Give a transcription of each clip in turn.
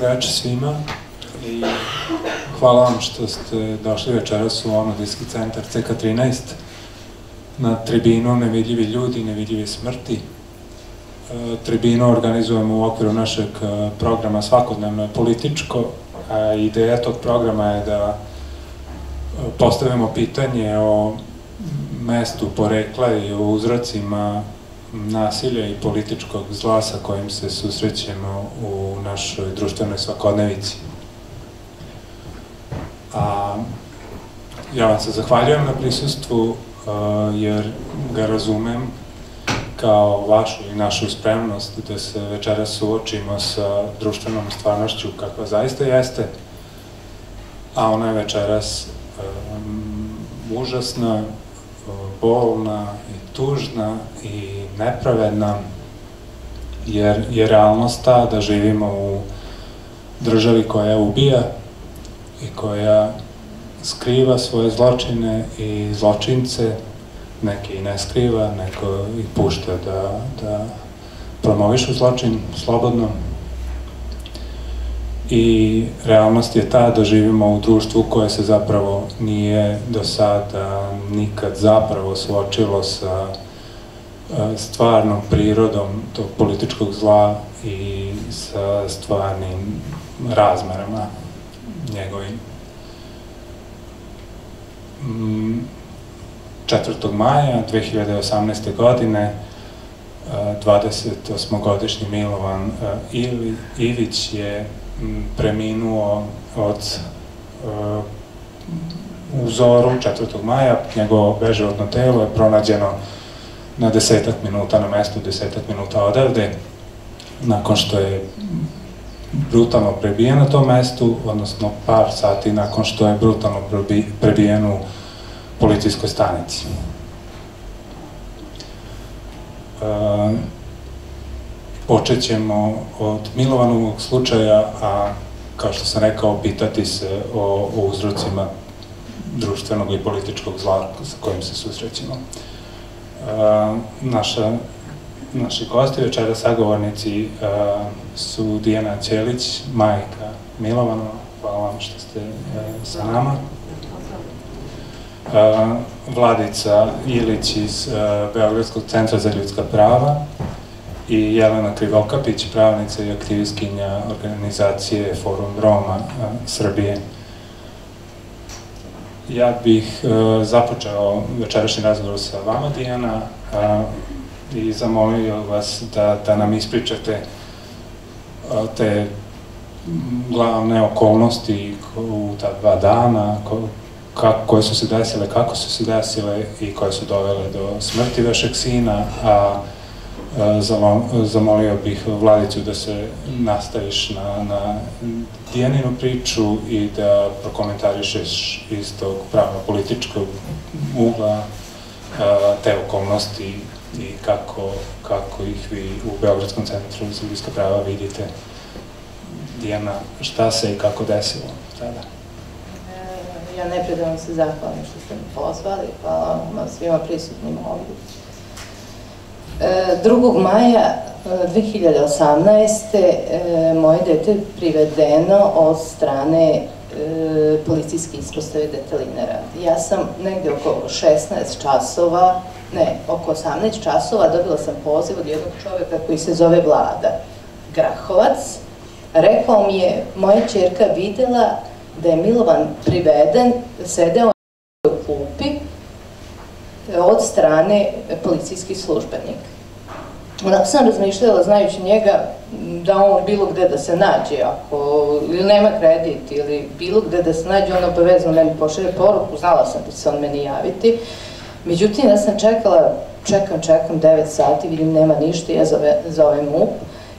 Večer svima i hvala vam što ste došli večeras u Omladinski centar CK13 na tribinu Nevidljivi ljudi, nevidljivi smrti. E, tribinu organizujemo u okviru našeg e, programa svakodnevno je političko, a ideja tog programa je da e, postavimo pitanje o mestu porekla i o uzrocima nasilja i političkog zla sa kojim se susrećemo u našoj društvenoj svakodnevici. A, ja vam se zahvaljujem na prisustvu jer ga razumem kao vašu i našu spremnost da se večera suočimo sa društvenom stvarnošću kakva zaista jeste, a ona je večeras um, užasna, bolna i tužna i nepravedna, jer je realnost ta da živimo u državi koja ubija i koja skriva svoje zločine i zločince, neki i ne skriva, neko ih pušta da, da promovišu zločin slobodno. I realnost je ta da živimo u društvu koje se zapravo nije do sada nikad zapravo suočilo sa stvarnom prirodom tog političkog zla i sa stvarnim razmerama njegovim. 4. maja 2018. godine 28-godišnji Milovan Ivić je preminuo od u zoru 4. maja, njegovo beživotno telo je pronađeno na desetak minuta na mestu, desetak minuta odavde, nakon što je brutalno prebijen na tom mestu, odnosno par sati nakon što je brutalno prebijen u policijskoj stanici. E, počet ćemo od Milovanovog slučaja, a kao što sam rekao, pitati se o, uzrocima društvenog i političkog zla sa kojim se susrećemo. Naša Naši gosti večera sagovornici su Dijana Ćelić, majka Milovana, hvala vam što ste uh, sa nama. Vladica Ilić iz uh, Beogradskog centra za ljudska prava i Jelena Krivokapić, pravnica i aktivistkinja organizacije Forum Roma uh, Srbije. Ja bih uh, započeo večerašnji razgovor sa vama, Dijana, i zamolio vas da, da nam ispričate te glavne okolnosti u ta dva dana, ko, kako, koje su se desile, kako su se desile i koje su dovele do smrti vašeg sina, a zamolio bih Vladicu da se nastaviš na, na Dijaninu priču i da prokomentarišeš iz tog pravno-političkog ugla te okolnosti i kako, kako ih vi u Beogradskom centru za ljudska prava vidite. Dijana, šta se i kako desilo tada? E, ja najpred da vam se zahvalim što ste me pozvali, hvala svima prisutnim ovdje. 2. maja 2018. E, moje dete privedeno od strane e, policijske ispostave Detelinera. Ja sam negde oko 16 časova ne, oko 18 časova dobila sam poziv od jednog čoveka koji se zove Vlada Grahovac. Rekao mi je, moja čerka videla da je Milovan priveden, sedeo u klupi od strane policijskih službenika. Onako sam razmišljala, znajući njega, da on bilo gde da se nađe, ako ili nema kredit ili bilo gde da se nađe, on obavezno meni pošalje poruku, znala sam da će se on meni javiti. Međutim, ja sam čekala, čekam, čekam 9 sati, vidim nema ništa, ja zove, zovem MUP,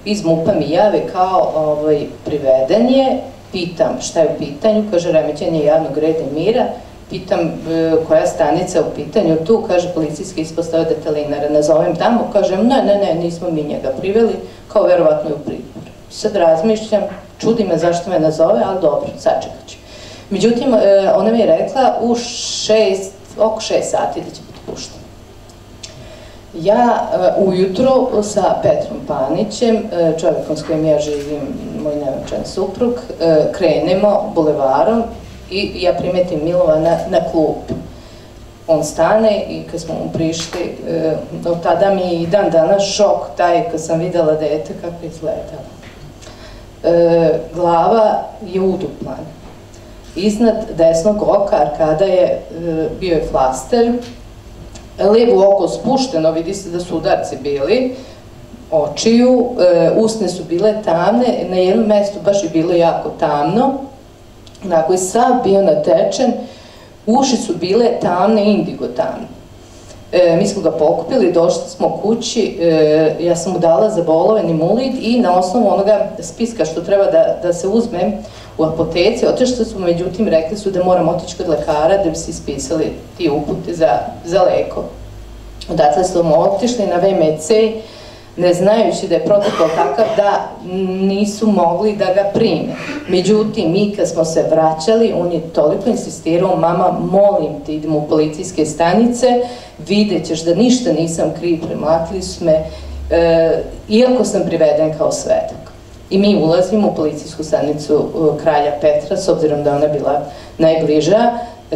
iz MUP-a mi jave kao ovaj, priveden je, pitam šta je u pitanju, kaže remećenje javnog reda i mira, pitam e, koja stanica u pitanju, tu kaže policijski ispostava detelinara, nazovem tamo, kažem ne, ne, ne, nismo mi njega priveli, kao verovatno je u pritvor. Sad razmišljam, čudi me zašto me nazove, ali dobro, sačekat ću. Međutim, e, ona mi je rekla u šest oko 6 sati da će biti pušten. Ja uh, ujutro sa Petrom Panićem, čovjekom s kojim ja živim moj nevenčan suprug, e, krenemo bulevarom i ja primetim Milovana na klup. On stane i kad smo mu prišli, e, od tada mi je i dan danas šok taj kad sam videla dete kako izgleda. E, glava je uduplan. Iznad desnog oka arkada je e, bio je flaster, levo oko spušteno, vidi se da su udarci bili, očiju, e, usne su bile tamne, na jednom mestu baš je bilo jako tamno, onako je sav bio natečen, uši su bile tamne, indigo tamne. E, mi smo ga pokupili, došli smo kući, e, ja sam mu dala za boloveni mulid i na osnovu onoga spiska što treba da, da se uzme u apoteci, otišli smo, međutim, rekli su da moram otići kod lekara da bi se ispisali ti upute za, za leko. Odatle smo otišli na VMC, ne znajući da je protokol takav da nisu mogli da ga prime. Međutim, mi kad smo se vraćali, on je toliko insistirao, mama, molim te, idemo u policijske stanice, vidjet ćeš da ništa nisam kriv, premlatili su me, e, iako sam priveden kao svedok. I mi ulazimo u policijsku stanicu e, kralja Petra, s obzirom da ona bila najbliža,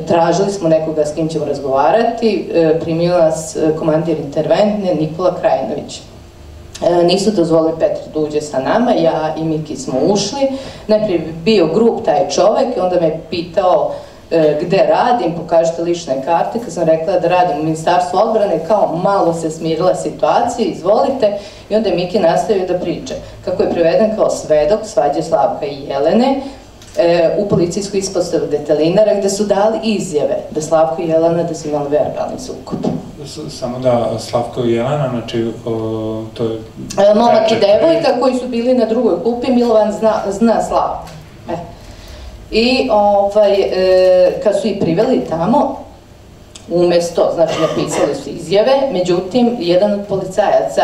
tražili smo nekoga s kim ćemo razgovarati, e, primio nas e, komandir interventne Nikola Krajinović. E, nisu dozvolili Petru da uđe sa nama, ja i Miki smo ušli. Najprije bio grup taj čovek i onda me pitao e, gde radim, pokažite lične karte, kad sam rekla da radim u Ministarstvu odbrane, kao malo se smirila situacija, izvolite, i onda je Miki nastavio da priča. Kako je priveden kao svedok svađe Slavka i Jelene, e, u policijsku ispostavu Detelinara gde su dali izjave da Slavko i Jelena da su imali verbalni sukob. Samo da Slavko i Jelena, znači o, to je... E, momak i devojka koji su bili na drugoj klupi, Milovan zna, zna Slavko. E. I ovaj, e, kad su ih priveli tamo, umesto, znači napisali su izjave, međutim, jedan od policajaca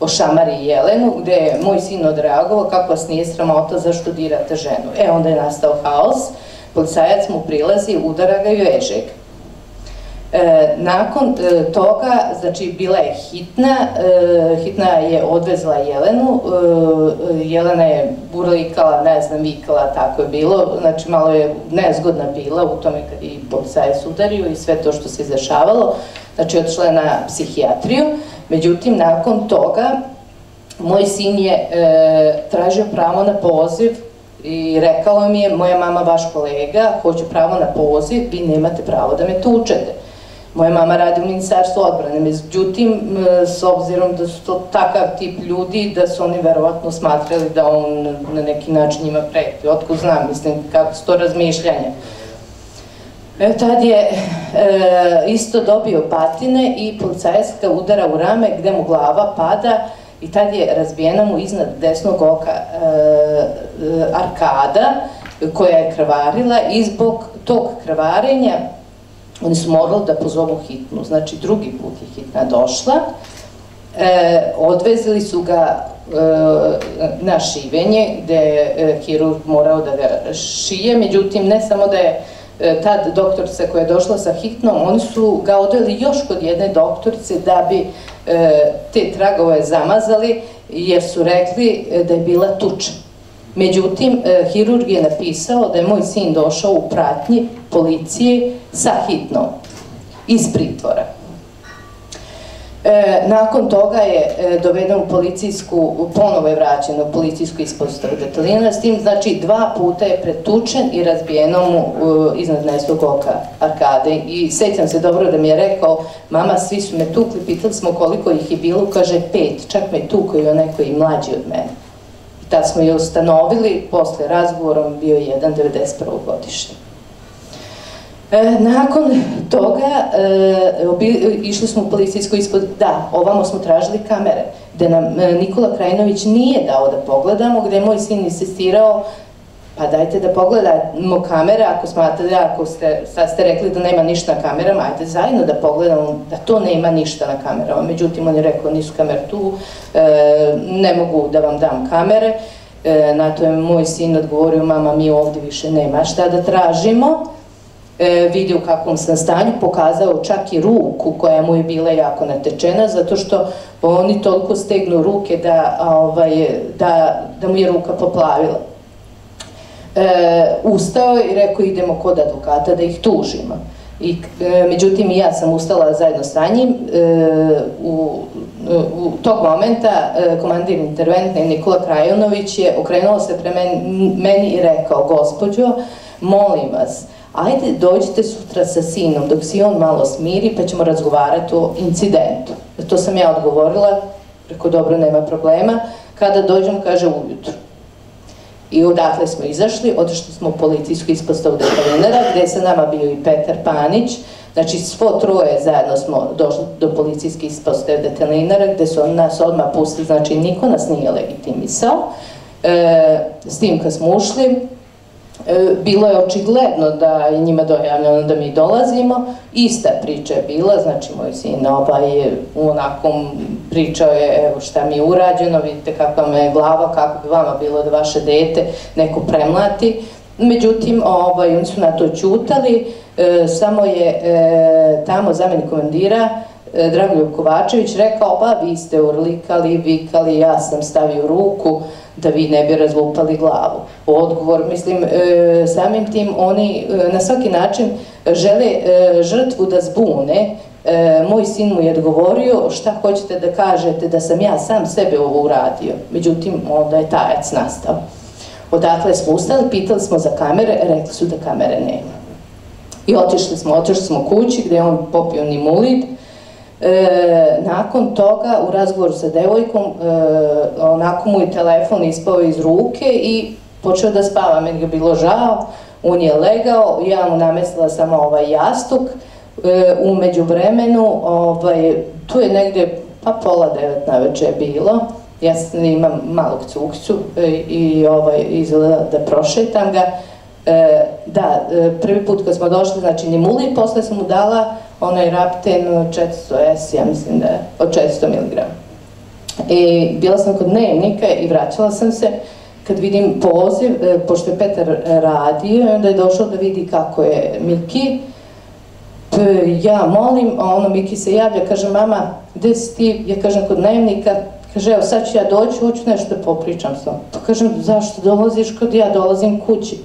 ošamari Jelenu, gde je moj sin odreagovao kako vas nije sramota zašto dirate ženu. E, onda je nastao haos, policajac mu prilazi, udara ga i veže ga. E, nakon e, toga, znači bila je hitna, e, hitna je odvezla Jelenu, e, Jelena je burlikala, ne znam, vikala, tako je bilo, znači malo je nezgodna bila u tome kad je policajac udario i sve to što se izdešavalo, znači otišla je na psihijatriju, međutim nakon toga moj sin je tražio pravo na poziv i rekao mi je, moja mama, vaš kolega, hoću pravo na poziv, vi nemate pravo da me tučete. Moja mama radi u ministarstvu odbrane, međutim, s obzirom da su to takav tip ljudi, da su oni verovatno smatrali da on na neki način njima preti. Otko znam, mislim, kako su to razmišljanja. E, tad je e, isto dobio patine i policajska udara u rame gde mu glava pada i tad je razbijena mu iznad desnog oka e, e, arkada koja je krvarila i zbog tog krvarenja oni su morali da pozovu hitnu, znači drugi put je hitna došla, e, odvezili su ga e, na šivenje, gde je e, hirurg morao da ga šije, međutim ne samo da je e, tad doktorica koja je došla sa hitnom, oni su ga odveli još kod jedne doktorice da bi e, te tragove zamazali, jer su rekli e, da je bila tuča. Međutim, e, hirurg je napisao da je moj sin došao u pratnji policije sa hitnom iz pritvora. E, nakon toga je e, doveden u policijsku, ponovo je vraćen u policijsku ispostavu Detalina, s tim znači dva puta je pretučen i razbijeno mu iznad nesvog oka arkade. I sećam se dobro da mi je rekao, mama svi su me tukli, pitali smo koliko ih je bilo, kaže pet, čak me tukao onaj koji je mlađi od mene. Tad smo je ustanovili, posle razgovorom bio je jedan 91. godišnji. E, nakon toga e, išli smo u policijsku ispod, da, ovamo smo tražili kamere, gde nam e, Nikola Krajinović nije dao da pogledamo, gde je moj sin insistirao pa dajte da pogledamo kamere, ako smatrate, ako ste, sad ste rekli da nema ništa na kamerama, ajde zajedno da pogledamo da to nema ništa na kamerama. Međutim, on je rekao, nisu kamere tu, e, ne mogu da vam dam kamere. E, na to je moj sin odgovorio, mama, mi ovde više nema šta da tražimo e, vidi u kakvom sam stanju, pokazao čak i ruku koja mu je bila jako natečena, zato što oni toliko stegnu ruke da, ovaj, da, da mu je ruka poplavila. E, ustao i rekao idemo kod advokata da ih tužimo. I, e, međutim, ja sam ustala zajedno sa njim. E, u, u tog momenta e, komandir interventne Nikola Krajunović je okrenuo se pre meni i rekao, gospođo, molim vas, ajde dođite sutra sa sinom dok si on malo smiri pa ćemo razgovarati o incidentu. To sam ja odgovorila, preko dobro nema problema, kada dođem kaže ujutru. I odatle smo izašli, otišli smo u policijsku ispostavu Dekalinera, gde sa nama bio i Petar Panić, znači svo troje zajedno smo došli do policijske ispostave Dekalinera, gde su nas odmah pustili, znači niko nas nije legitimisao. E, s tim kad smo ušli, bilo je očigledno da je njima dojavljeno da mi dolazimo, ista priča je bila, znači moj sin ovaj je onakom pričao je evo šta mi je urađeno, vidite kakva me je glava, kako bi vama bilo da vaše dete neko premlati, međutim ovaj, oni su na to čutali, e, samo je e, tamo zamjenik komandira e, Dragoljub Kovačević rekao, pa vi ste urlikali, vikali, ja sam stavio ruku, da vi ne bi razlupali glavu. Odgovor, mislim, e, samim tim oni e, na svaki način žele e, žrtvu da zbune, moj sin mu je odgovorio šta hoćete da kažete da sam ja sam sebe ovo uradio. Međutim, onda je tajac nastao. Odatle smo ustali, pitali smo za kamere, rekli su da kamere nema. I otišli smo, otišli smo kući gde je on popio nimulit, E, nakon toga u razgovoru sa devojkom e, onako mu je telefon ispao iz ruke i počeo da spava, meni ga bilo žao, on je legao, ja mu namestila samo ovaj jastuk, e, umeđu vremenu, ovaj, tu je negde pa pola devet na večer bilo, ja imam malog cukcu e, i ovaj, izgleda da prošetam ga, e, da, e, prvi put kad smo došli, znači ni muli, posle sam mu dala onaj Rapten 400S, ja mislim da je od 400 mg. I bila sam kod dnevnika i vraćala sam se kad vidim poziv, e, pošto je Petar radio onda je došao da vidi kako je Miki. Ja molim, a ono Miki se javlja, kaže mama, gde si ti? Ja kažem kod dnevnika, kaže evo sad ću ja doći, hoću nešto da popričam s. Pa kažem zašto dolaziš kad ja dolazim kući?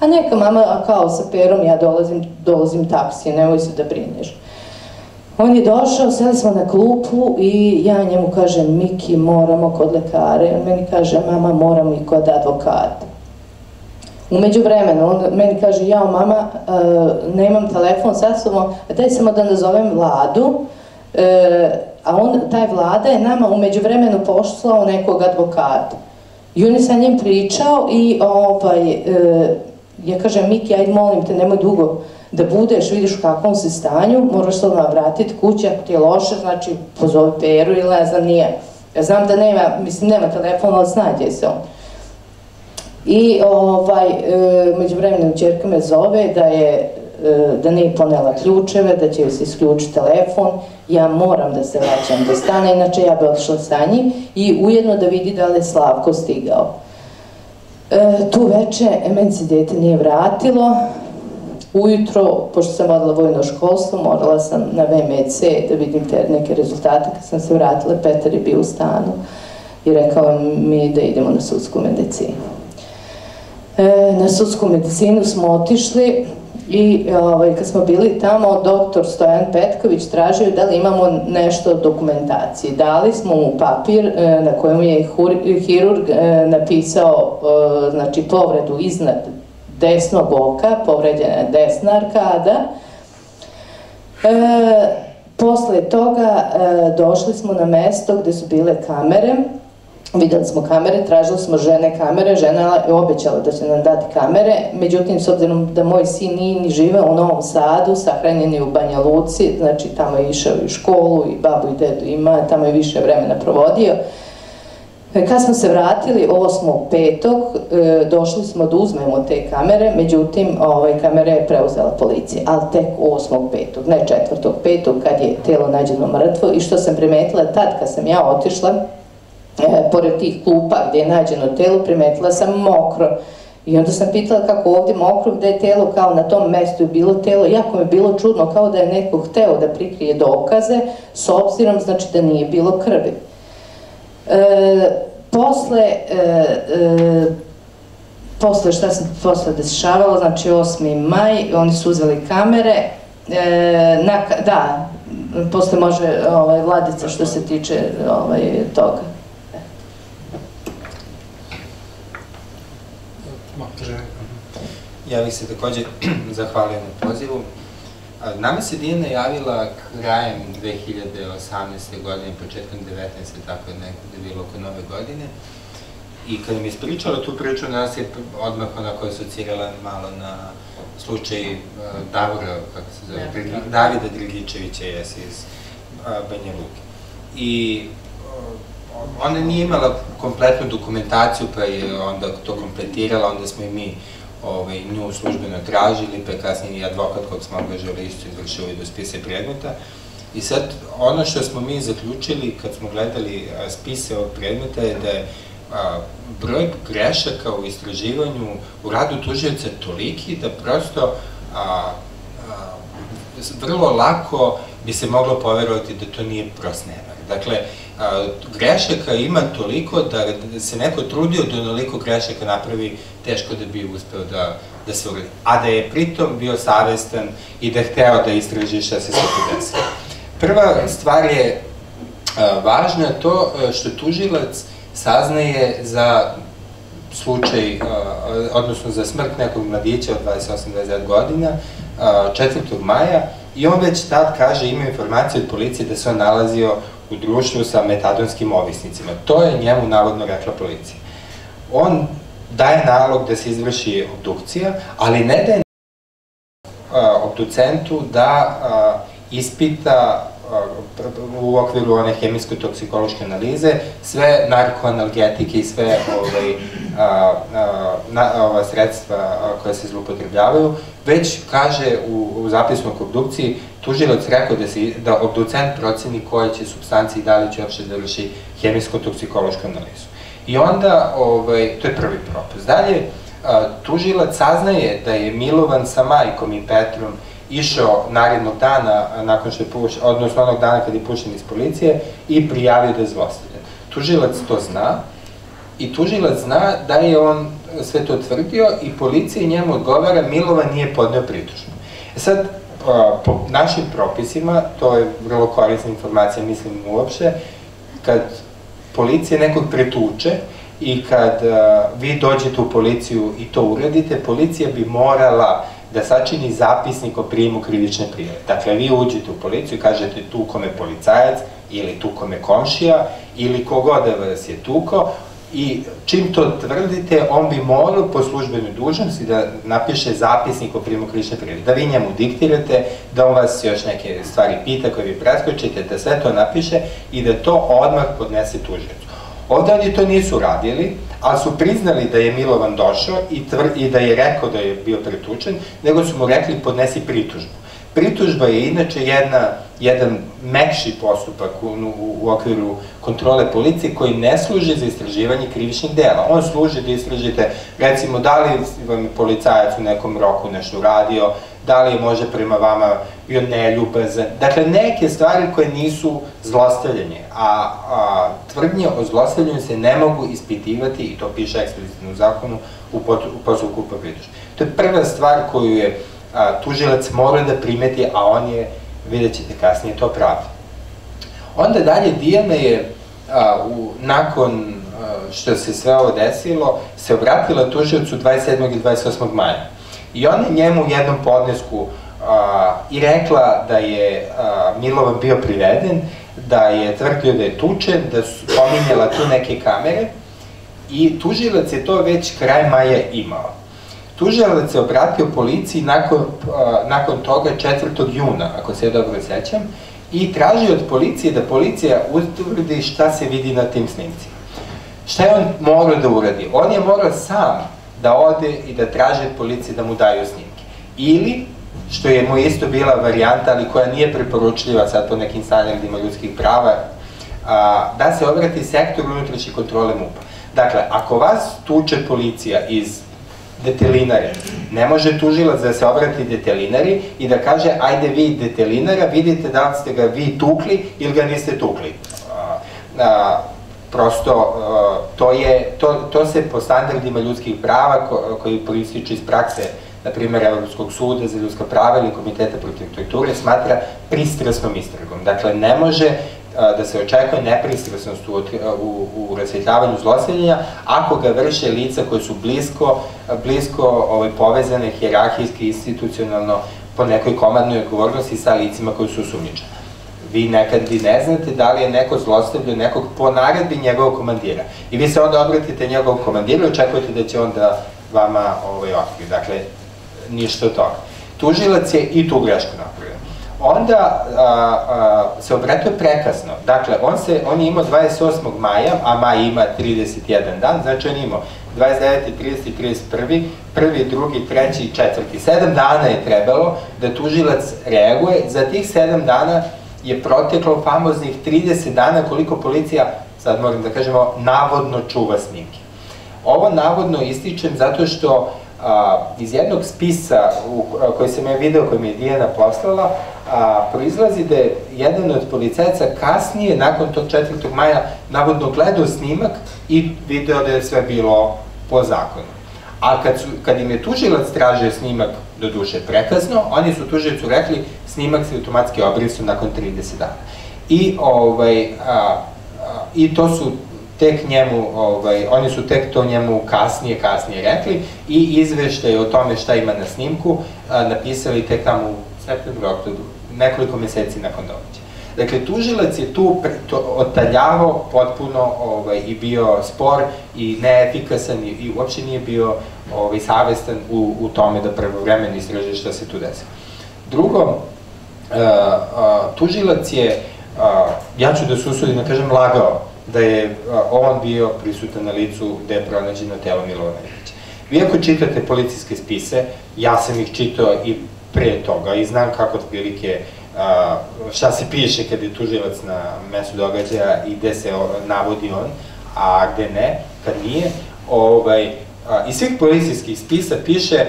A neka mama, a kao sa perom ja dolazim, dolazim taksi, nemoj se da brineš. On je došao, seli smo na klupu i ja njemu kažem, Miki, moramo kod lekare. On meni kaže, mama, moramo i kod advokata. Umeđu vremenu, on meni kaže, jao mama, uh, nemam telefon sa sobom, daj samo da nazovem vladu, uh, a on, taj vlada je nama umeđu vremenu poslao nekog advokata. I on je sa njim pričao i ovaj, uh, Ja kažem, Miki, ajde molim te, nemoj dugo da budeš, vidiš u kakvom se stanju, moraš se odmah vratiti kući, ako ti je loše, znači pozovi Peru ili ne znam, nije. Ja znam da nema, mislim, nema telefon, ali snađe se on. I ovaj, e, među vremenom čerka me zove da je e, da nije ponela ključeve, da će se isključiti telefon, ja moram da se vraćam do stana, inače ja bi otišla sa njim i ujedno da vidi da li je Slavko stigao. E, tu veče meni se dete nije vratilo. Ujutro, pošto sam odla vojno školstvo, morala sam na VMC da vidim te neke rezultate. Kad sam se vratila, Petar je bio u stanu i rekao mi da idemo na sudsku medicinu. E, na sudsku medicinu smo otišli, I ovaj, kad smo bili tamo, doktor Stojan Petković tražio da li imamo nešto dokumentacije. Dali smo mu papir e, na kojem je hirurg e, napisao e, znači, povredu iznad desnog oka, povređena je desna arkada. E, posle toga e, došli smo na mesto gde su bile kamere Videli smo kamere, tražili smo žene kamere, žena je obećala da će nam dati kamere, međutim, s obzirom da moj sin nije ni žive u Novom Sadu, sahranjen je u Banja Luci, znači tamo je išao i u školu i babu i dedu ima, tamo je više vremena provodio. E, kad smo se vratili, ovo smo petog, e, došli smo da uzmemo te kamere, međutim, ovaj, kamere je preuzela policija, ali tek osmog petog, ne četvrtog petog, kad je telo nađeno mrtvo i što sam primetila tad kad sam ja otišla, e, pored tih klupa gde je nađeno telo, primetila sam mokro. I onda sam pitala kako ovdje mokro, gde je telo, kao na tom mestu je bilo telo, jako mi je bilo čudno, kao da je neko hteo da prikrije dokaze, s obzirom, znači da nije bilo krvi. E, posle, e, e, posle šta se posle dešavalo, znači 8. maj, oni su uzeli kamere, na, da, posle može ovaj, Vladica što se tiče ovaj, toga. Ja bih se takođe zahvalio na pozivu. Nama se Dijana javila krajem 2018. godine, početkom 19. tako je nekada bilo oko nove godine. I kada mi ispričala tu priču, nas je odmah onako asocirala malo na slučaj Davora, kako se zove, Davida Dragičevića, jes, iz uh, Banja Luke. I ona nije imala kompletnu dokumentaciju, pa je onda to kompletirala, onda smo i mi ovaj, nju službeno tražili, pa je kasnije i advokat kog smo angažali isto izvršio do spise predmeta. I sad, ono što smo mi zaključili kad smo gledali spise ovog predmeta je da je broj grešaka u istraživanju u radu tužioca toliki da prosto vrlo lako bi se moglo poverovati da to nije prost. Dakle, a, grešaka ima toliko da, da se neko trudio da onoliko grešaka napravi, teško da bi uspeo da, da se uradi. A da je pritom bio savestan i da je hteo da istraži šta se sve desilo. Prva stvar je a, važna to što tužilac saznaje za slučaj, odnosno za smrt nekog mladića od 28-29 godina, 4. maja, i on već tad kaže, ima informacije od policije da se on nalazio u društvu sa metadonskim ovisnicima. To je njemu navodno rekla policija. On daje nalog da se izvrši obdukcija, ali ne daje obducentu da ispita u okviru one hemijsko-toksikološke analize, sve narkoanalgetike i sve ovaj, na, ova sredstva koje se zlupotrebljavaju, već kaže u, zapisnu obdukciji, tužilac rekao da, se, da obducent proceni koje će substancije i da li će uopšte da vrši hemijsko-toksikološku analizu. I onda, ovaj, to je prvi propust. Dalje, tužilac saznaje da je Milovan sa majkom i Petrom išao narednog dana, nakon što je pušen, odnosno onog dana kad je pušen iz policije, i prijavio da je zlostavljen. Tužilac to zna i tužilac zna da je on sve to tvrdio i policija njemu odgovara Milova nije podneo pritužbu. E sad, po našim propisima, to je vrlo korisna informacija, mislim uopšte, kad policija nekog pretuče i kad vi dođete u policiju i to uradite, policija bi morala da sačini zapisnik o prijemu krivične prijeve. Dakle, vi uđete u policiju i kažete tu kome policajac, ili tu kome komšija, ili kogod da vas je tuko, i čim to tvrdite, on bi morao po službenoj dužnosti da napiše zapisnik o prijemu krivične prijeve. Da vi njemu diktirate, da on vas još neke stvari pita koje vi preskočite, da sve to napiše i da to odmah podnese tužiocu. Oni to nisu radili, ali su priznali da je Milovan došao i, tvr, i da je rekao da je bio pretučen, nego su mu rekli podnesi pritužbu. Pritužba je inače jedna, jedan mekši postupak u, u, u okviru kontrole policije koji ne služi za istraživanje krivičnih dela. On služi da istražite, recimo, da li vam je policajac u nekom roku nešto uradio, da li je može prema vama bio neljubazan. Dakle, neke stvari koje nisu zlostavljanje, a, a tvrdnje o zlostavljanju se ne mogu ispitivati, i to piše eksplicitno u zakonu, u, pot, u postupku. To je prva stvar koju je tužilac mora da primeti, a on je, vidjet ćete kasnije, to pravi. Onda dalje Dijana je, u, nakon što se sve ovo desilo, se obratila tužiocu 27. i 28. maja. I ona njemu u jednom podnesku i rekla da je Milovan bio priveden, da je tvrdio da je tučen, da su pominjala tu neke kamere i tužilac je to već kraj maja imao. Tužilac se obratio policiji nakon, nakon toga 4. juna, ako se dobro sećam, i traži od policije da policija utvrdi šta se vidi na tim snimcima. Šta je on morao da uradi? On je morao sam da ode i da traže od policije da mu daju snimke. Ili, što je mu isto bila varijanta, ali koja nije preporučljiva sad po nekim standardima ljudskih prava, da se obrati sektor unutrašnje kontrole MUPA. Dakle, ako vas tuče policija iz detelinare, ne može tužilac da se obrati detelinari i da kaže, ajde vi detelinara, vidite da li ste ga vi tukli ili ga niste tukli. Prosto to, je, to, to se po standardima ljudskih prava ko, koji proističu iz prakse na primjer Evropskog suda za ljudska prava ili Komiteta protiv torture, smatra pristrasnom istragom. Dakle, ne može da se očekuje nepristrasnost u, u, u rasvjetljavanju zlostavljanja ako ga vrše lica koje su blisko, blisko ovaj, povezane hjerarhijski, institucionalno po nekoj komadnoj odgovornosti sa licima koji su sumničani. Vi nekad vi ne znate da li je neko zlostavljio nekog po naredbi njegovog komandira. I vi se onda obratite njegovog komandira i očekujete da će on da vama ovaj, otkrije. Dakle, ništa od toga. Tužilac je i tu grešku napravio. Onda a, a, se obratio prekasno. Dakle, on, se, on je imao 28. maja, a maj ima 31 dan, znači on je imao 29. 30. 31. prvi, drugi, treći, četvrti. Sedam dana je trebalo da tužilac reaguje. Za tih sedam dana je proteklo famoznih 30 dana koliko policija, sad moram da kažemo, navodno čuva snimke. Ovo navodno ističem zato što iz jednog spisa koji sam ja video, koji mi je Dijana poslala, a, proizlazi da je jedan od policajaca kasnije, nakon tog 4. maja, navodno gledao snimak i video da je sve bilo po zakonu. A kad, su, kad im je tužilac tražio snimak, do duše prekasno, oni su tužilcu rekli snimak se automatski obrisao nakon 30 dana. I, ovaj, a, a, I to su tek njemu, ovaj, oni su tek to njemu kasnije, kasnije rekli i izveštaj o tome šta ima na snimku a, napisali tek tamo u septembru, oktobru, nekoliko meseci nakon događaja. Dakle, tužilac je tu otaljavao potpuno ovaj, i bio spor i neefikasan i, i uopšte nije bio ovaj, savestan u, u tome da pravovremeno istraže šta se tu desilo. Drugo, tužilac je, ja ću da se usudim da kažem, lagao da je on bio prisutan na licu gde je pronađeno telo Milovana Ilića. Vi ako čitate policijske spise, ja sam ih čitao i pre toga i znam kako otprilike šta se piše kada je tužilac na mesu događaja i gde se navodi on, a gde ne, kad nije. Ovaj, iz svih policijskih spisa piše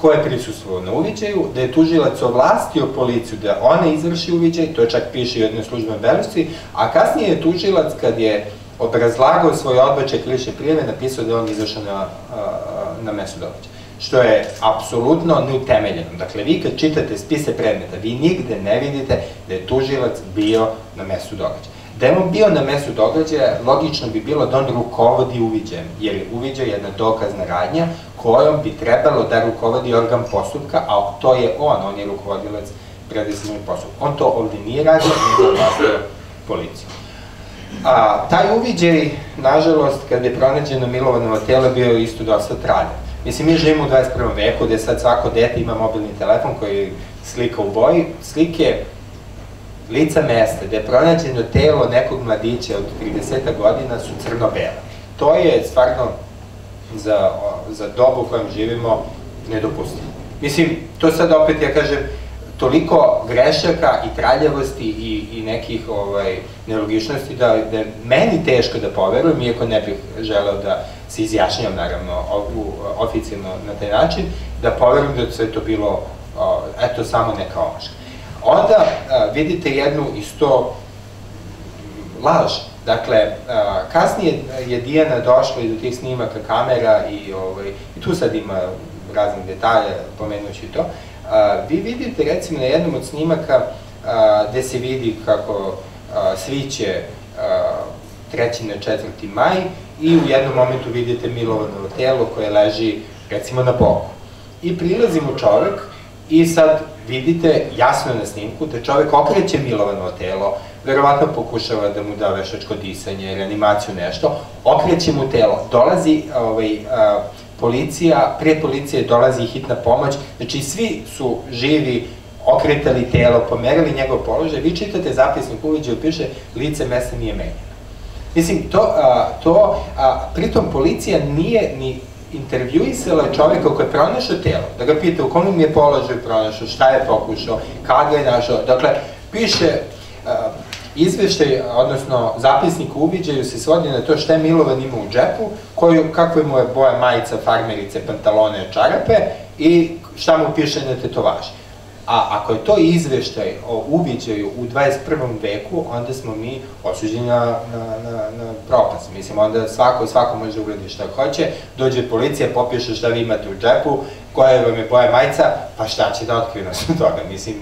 ko je prisustvovao na uviđaju, da je tužilac ovlastio policiju da ona izvrši uviđaj, to čak piše u jednoj službenoj belešci, a kasnije je tužilac kad je obrazlagao svoj odbačaj kliše prijeve, napisao da je on izašao na, na mesu događaja. Što je apsolutno neutemeljeno. Dakle, vi kad čitate spise predmeta, vi nigde ne vidite da je tužilac bio na mesu događaja. Da je on bio na mesu događaja, logično bi bilo da on rukovodi uviđajem, jer je uviđaj jedna dokazna radnja kojom bi trebalo da rukovodi organ postupka, a to je on, on je rukovodilac predisciplinarnog postupka. On to ovde nije radio, nije ovlastio policiju. A, taj uviđaj, nažalost, kada je pronađeno Milovanovo telo, bio isto dosta traljan. Mislim, mi živimo u 21. veku, gde sad svako dete ima mobilni telefon koji slika u boji. Slike lica mesta gde je pronađeno telo nekog mladića od 30 godina su crno-bela. To je stvarno za, za dobu u kojem živimo nedopustivo. Mislim, to sad opet ja kažem, toliko grešaka i traljavosti i, i nekih ovaj, nelogičnosti da, da je meni teško da poverujem, iako ne bih želeo da se izjašnjam naravno u, oficijalno na taj način, da poverujem da sve to bilo eto samo neka omaška. Onda vidite jednu isto laž. Dakle, kasnije je Dijana došla i do tih snimaka kamera i, ovaj, i tu sad ima raznih detalja, pomenući to. Vi vidite recimo na jednom od snimaka gde se vidi kako sviće a, 3. na 4. maj i u jednom momentu vidite Milovanovo telo koje leži recimo na boku. I prilazi mu čovek i sad vidite jasno na snimku da čovek okreće Milovanovo telo, verovatno pokušava da mu da vešačko disanje, reanimaciju, nešto, okreće mu telo, dolazi ovaj, a, policija, pre policije dolazi hitna pomoć, znači svi su živi, okretali telo, pomerali njegov položaj, vi čitate zapisnik uviđaju, piše lice mesta nije menjeno. Mislim, to, a, to a, pritom policija nije ni intervjuisala čoveka koji je pronašao telo, da ga pita u kom je položaju pronašao, šta je pokušao, kada je našao, dakle, piše a, izveštaj, odnosno zapisnik uviđaju se svodi na to šta je Milovan ima u džepu, koju, kakve mu je boja majica, farmerice, pantalone, čarape i šta mu piše na tetovaži. A ako je to izveštaj o uviđaju u 21. veku, onda smo mi osuđeni na, na, na, na propast. Mislim, onda svako, svako može da uradi šta hoće, dođe policija, popiše šta vi imate u džepu, koja vam je boja majca, pa šta će da otkrije nas toga, mislim,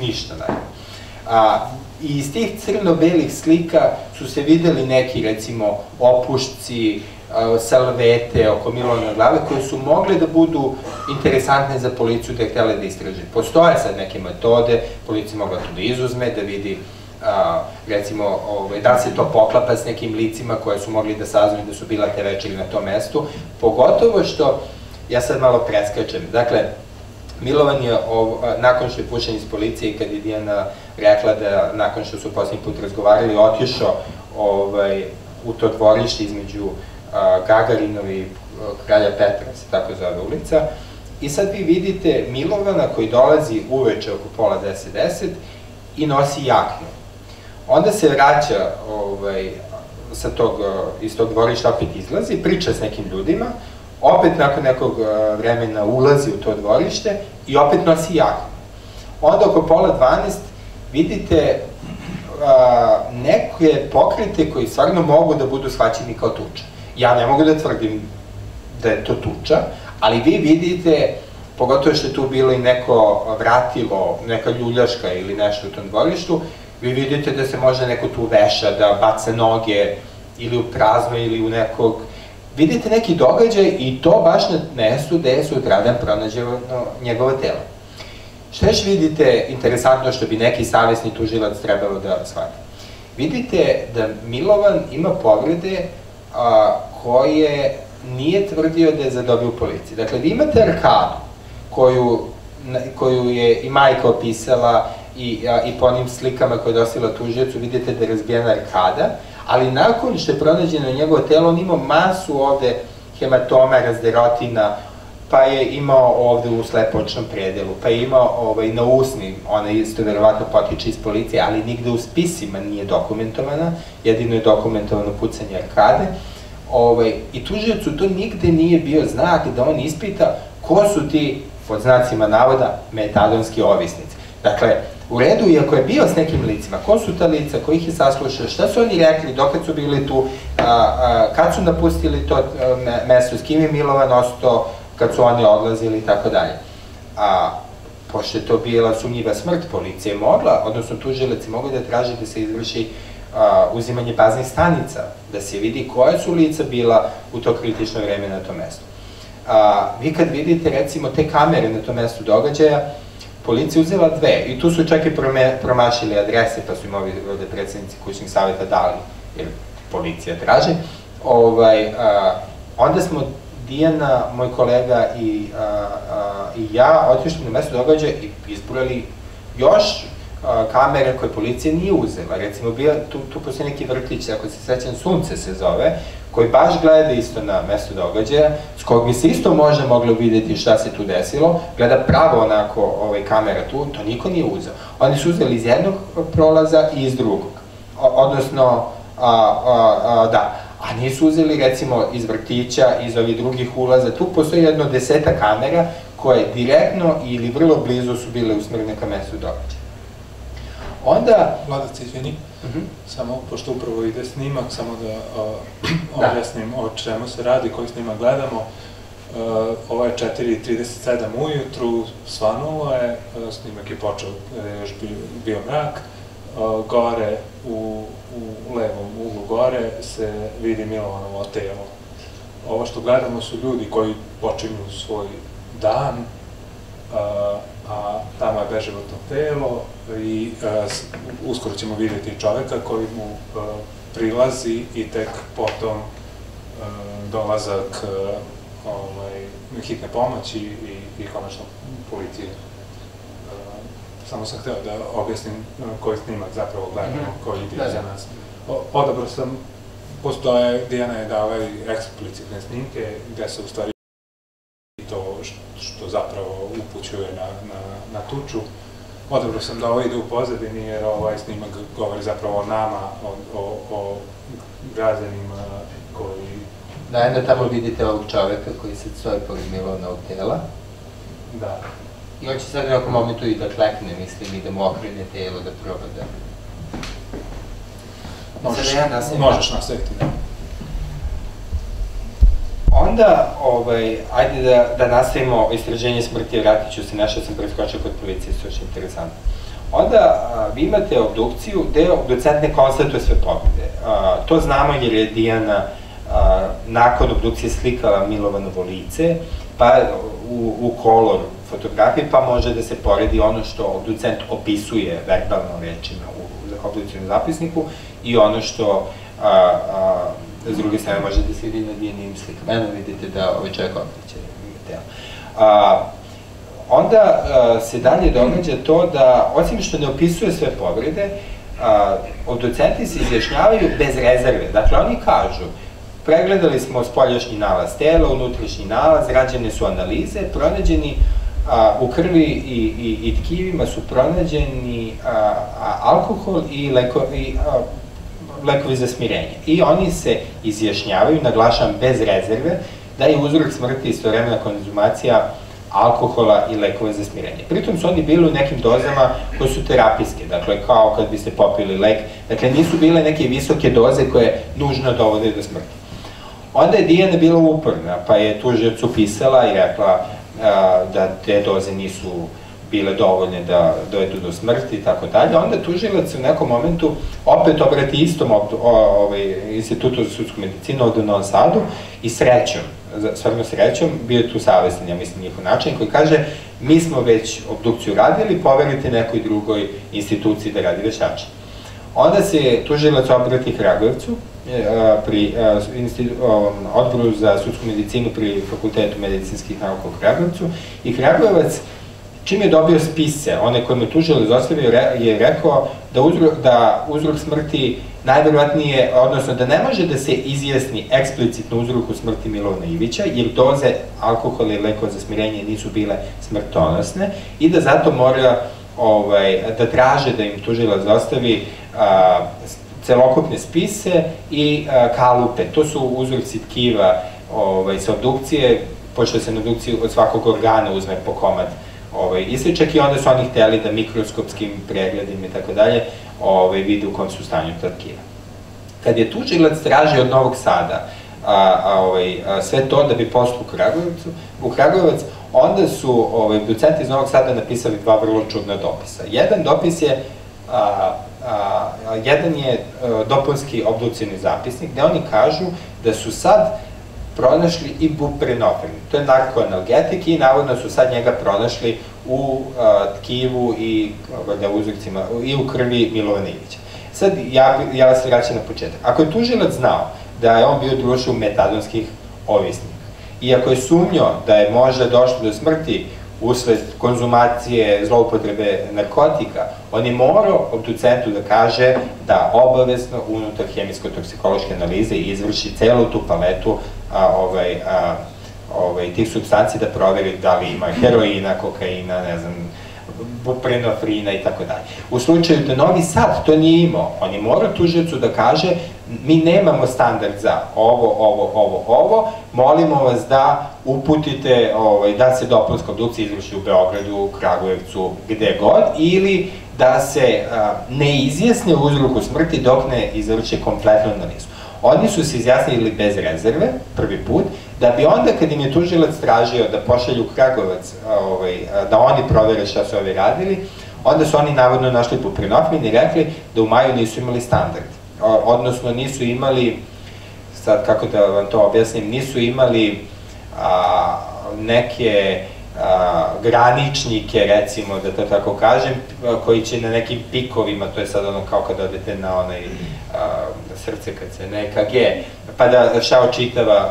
ništa, ne. A, I iz tih crno-belih slika su se videli neki, recimo, opušci, salvete oko Milona glave, koje su mogle da budu interesantne za policiju da je htjela da istraže. Postoje sad neke metode, policija mogla to da izuzme, da vidi recimo, ovaj, da se to poklapa s nekim licima koje su mogli da saznaju da su bila te večeri na tom mestu, pogotovo što, ja sad malo preskačem, dakle, Milovan je, nakon što je pušen iz policije i kad je Dijana rekla da nakon što su posljednji put razgovarali, otišao ovaj, u to dvorište između Gagarinovi kralja Petra, se tako zove ulica. I sad vi vidite Milovana koji dolazi uveče oko pola 10-10 i nosi jaknu. Onda se vraća ovaj, sa tog, iz tog dvorišta, opet izlazi, priča s nekim ljudima, opet nakon nekog vremena ulazi u to dvorište i opet nosi jaknu. Onda oko pola 12 vidite a, neke pokrete koji stvarno mogu da budu shvaćeni kao tuča. Ja ne mogu da tvrdim da je to tuča, ali vi vidite, pogotovo što je tu bilo i neko vratilo, neka ljuljaška ili nešto u tom dvorištu, vi vidite da se može neko tu veša, da baca noge ili u prazno ili u nekog... Vidite neki događaj i to baš na mestu gde je sutradan pronađeno njegovo telo. Šta još vidite interesantno što bi neki savjesni tužilac trebalo da shvati? Vidite da Milovan ima povrede a, koje nije tvrdio da je zadobio u policiji. Dakle, vi imate arkadu koju, koju je i majka opisala i, a, i po onim slikama koje je dosila tužiocu vidite da je razbijena arkada, ali nakon što je pronađeno njegovo telo, on imao masu ovde hematoma, razderotina, pa je imao ovde u slepočnom predelu, pa je imao ovaj, na usni, ona isto verovatno potiče iz policije, ali nigde u spisima nije dokumentovana, jedino je dokumentovano pucanje arkade, ovaj, i tužiocu to nigde nije bio znak da on ispita ko su ti, pod znacima navoda, metadonski ovisnici. Dakle, u redu, iako je bio s nekim licima, ko su ta lica, ko ih je saslušao, šta su oni rekli, dokad su bili tu, a, a, kad su napustili to mesto, s kim je Milovan ostao, kad su oni odlazili i tako dalje. A pošto je to bila sumnjiva smrt, policija je mogla, odnosno tužilac je mogla da traži da se izvrši uzimanje baznih stanica, da se vidi koja su lica bila u to kritično vreme na tom mestu. A, vi kad vidite recimo te kamere na tom mestu događaja, policija uzela dve i tu su čak i prome, promašili adrese, pa su im ovi ovde predsednici kućnih savjeta dali, jer policija traže. Ovaj, a, onda smo Dijana, moj kolega i, a, a, i ja otišli na mesto događaja i izbrojali još a, kamere koje policija nije uzela. Recimo, bio, tu, tu postoji neki vrtić, ako se sećam, Sunce se zove, koji baš gleda isto na mesto događaja, s kog bi se isto može moglo videti šta se tu desilo, gleda pravo onako ovaj, kamera tu, to niko nije uzeo. Oni su uzeli iz jednog prolaza i iz drugog. O, odnosno, a, a, a, da, a nisu uzeli recimo iz vrtića, iz ovih drugih ulaza, tu postoji jedno deseta kamera koje direktno ili vrlo blizu su bile usmrne ka mestu događaja. Onda... Vladac, izvini, uh mhm. -huh. samo, pošto upravo ide snimak, samo da uh, objasnim da. o čemu se radi, koji snimak gledamo. Uh, ovo je 4.37 ujutru, svanulo je, uh, snimak je počeo, je još bio, bio mrak, uh, gore u, u levom uglu gore se vidi Milovanovo telo. Ovo što gledamo su ljudi koji počinju svoj dan, a, a tamo je beživotno telo i uskoro ćemo vidjeti čoveka koji mu prilazi i tek potom dolazak ovaj, hitne pomoći i, i konačno policije samo sam hteo da objasnim koji snimak zapravo gledamo, mm -hmm. koji ide da, za da. nas. Odabro sam, postoje, Dijana je dala i eksplicitne snimke gde se u stvari to što zapravo upućuje na, na, na tuču. Odabro sam da ovo ide u pozadini jer ovaj snimak govori zapravo o nama, o, o, o građanima koji... Da, onda tamo vidite ovog čoveka koji se stoji pored Milovnog tela. Da. I on će sad u nekom momentu i da klekne, mislim, i da mu okrene telo, da proba da... Možeš, Sada ja nastavim. možeš nastaviti, da. Onda, ovaj, ajde da, da nastavimo istraženje smrti, vratit ću se, nešto sam preskočio kod policije, što je interesantno. Onda a, vi imate obdukciju gde obducent ne konstatuje sve poglede. A, to znamo jer je Dijana a, nakon obdukcije slikala Milovanovo lice, pa u, u kolor fotografije, pa može da se poredi ono što obducent opisuje verbalno rečima u, obdukcijnom zapisniku i ono što a, a, s druge strane može da se vidi na dijanim slikama. Eno vidite da ovaj čovjek okreće telo. A, onda a, se dalje događa to da, osim što ne opisuje sve povrede, a, obducenti se izjašnjavaju bez rezerve. Dakle, oni kažu, pregledali smo spoljašnji nalaz tela, unutrašnji nalaz, rađene su analize, pronađeni a, u krvi i, i, i tkivima su pronađeni a, a, alkohol i, leko, i a, lekovi za smirenje. I oni se izjašnjavaju, naglašavam bez rezerve, da je uzrok smrti istovremena konzumacija alkohola i lekova za smirenje. Pritom su oni bili u nekim dozama koje su terapijske, dakle kao kad biste popili lek, dakle nisu bile neke visoke doze koje nužno dovode do smrti. Onda je Dijana bila uporna, pa je tužiocu pisala i rekla da te doze nisu bile dovoljne da dovedu do smrti i tako dalje. Onda tužilac u nekom momentu opet obrati istom ovaj, institutu za sudsku medicinu ovde u Novom Sadu i srećom, stvarno srećom, bio je tu savestan, ja mislim, njihov način, koji kaže mi smo već obdukciju radili, poverite nekoj drugoj instituciji da radi veštačenje. Onda se tužilac obrati Kragujevcu, pri odboru za sudsku medicinu pri Fakultetu medicinskih nauka u Kragujevcu i Kragujevac čim je dobio spise, one koje mu tužili zostavio, je rekao da uzrok, da uzrok smrti najverovatnije, odnosno da ne može da se izjasni eksplicitno uzroku smrti Milovna Ivića, jer doze alkohola i lekova za smirenje nisu bile smrtonosne i da zato mora ovaj, da traže da im tužila zostavi a, celokupne spise i a, kalupe. To su uzorci tkiva ovaj, sa obdukcije, pošto se na obdukciju od svakog organa uzme po komad ovaj, isličak i onda su oni hteli da mikroskopskim pregledima i tako dalje ovaj, vide u kom su stanju ta tkiva. Kad je tužilac tražio od Novog Sada a, a, ovaj, sve to da bi poslu u Kragujevcu, u Kragujevac, onda su ovaj, docenti iz Novog Sada napisali dva vrlo čudna dopisa. Jedan dopis je a, a, jedan je a, dopunski obducijni zapisnik, gde oni kažu da su sad pronašli i buprenorfin. To je narkoanalgetik i navodno su sad njega pronašli u a, tkivu i da, uzorcima, i u krvi Milovana. Sad, ja, ja vas vraćam na početak. Ako je tužilac znao da je on bio društvo metadonskih ovisnika i ako je sumnio da je možda došlo do smrti usled konzumacije, zloupotrebe narkotika, on je morao obducentu da kaže da obavezno unutar hemijsko-toksikološke analize izvrši celu tu paletu a, ovaj, a, ovaj, tih substanci da proveri da li ima heroina, kokaina, ne znam, buprenofrina i tako dalje. U slučaju da Novi Sad to nije imao, on je morao tužiocu da kaže mi nemamo standard za ovo, ovo, ovo, ovo, molimo vas da uputite ovaj, da se dopunska obdukcija izvrši u Beogradu, Kragujevcu, gde god, ili da se a, ne izjasne uzroku smrti dok ne izvrše kompletnu analizu. Oni su se izjasnili bez rezerve, prvi put, da bi onda kad im je tužilac tražio da pošalju Kragovac, ovaj, da oni provere šta su ovi radili, onda su oni navodno našli puprinofmin i rekli da u maju nisu imali standard. Odnosno nisu imali, sad kako da vam to objasnim, nisu imali neke graničnike, recimo, da tako kažem, koji će na nekim pikovima, to je sad ono kao kad odete na onaj srce kad se na EKG, pa da šao čitava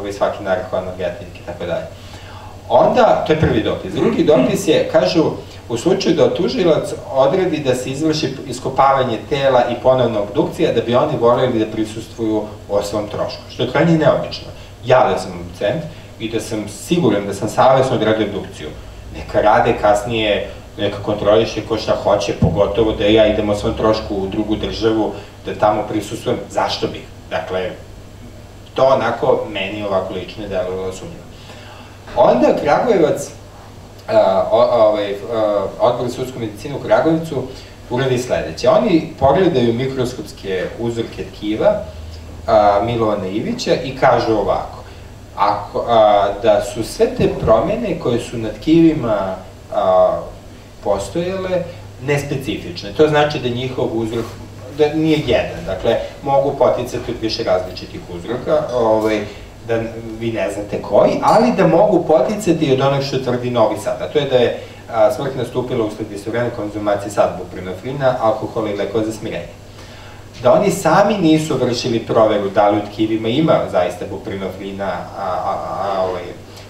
ovaj, svaki narkoanalgetik i tako dalje. Onda, to je prvi dopis. Drugi dopis je, kažu, u slučaju da tužilac odredi da se izvrši iskopavanje tela i ponovna obdukcija, da bi oni voljeli da prisustvuju o svom trošku, što je krajnje neobično. Ja da sam obducent i da sam siguran da sam savjesno odradio obdukciju, neka rade kasnije neka kontroliše ko šta hoće, pogotovo da ja idem o svom trošku u drugu državu, da tamo prisustujem, zašto bih? Dakle, to onako meni ovako lično je delovalo sumnjivo. Onda Kragujevac ovaj, odbor za sudsku medicinu u Kragovicu uradi sledeće. Oni pogledaju mikroskopske uzorke tkiva Milovana Ivića i kažu ovako, ako, a, da su sve te promene koje su na tkivima a, postojele nespecifične. To znači da njihov uzrok da nije jedan, dakle, mogu poticati od više različitih uzroka, ovaj, da vi ne znate koji, ali da mogu poticati od onog što tvrdi Novi Sad, a to je da je a, smrt nastupila usled istovremene konzumacije sadbuprinofrina, alkohola i lekova za smirenje. Da oni sami nisu vršili proveru da li u tkivima ima zaista buprinofrina, a, a, a, a ovaj,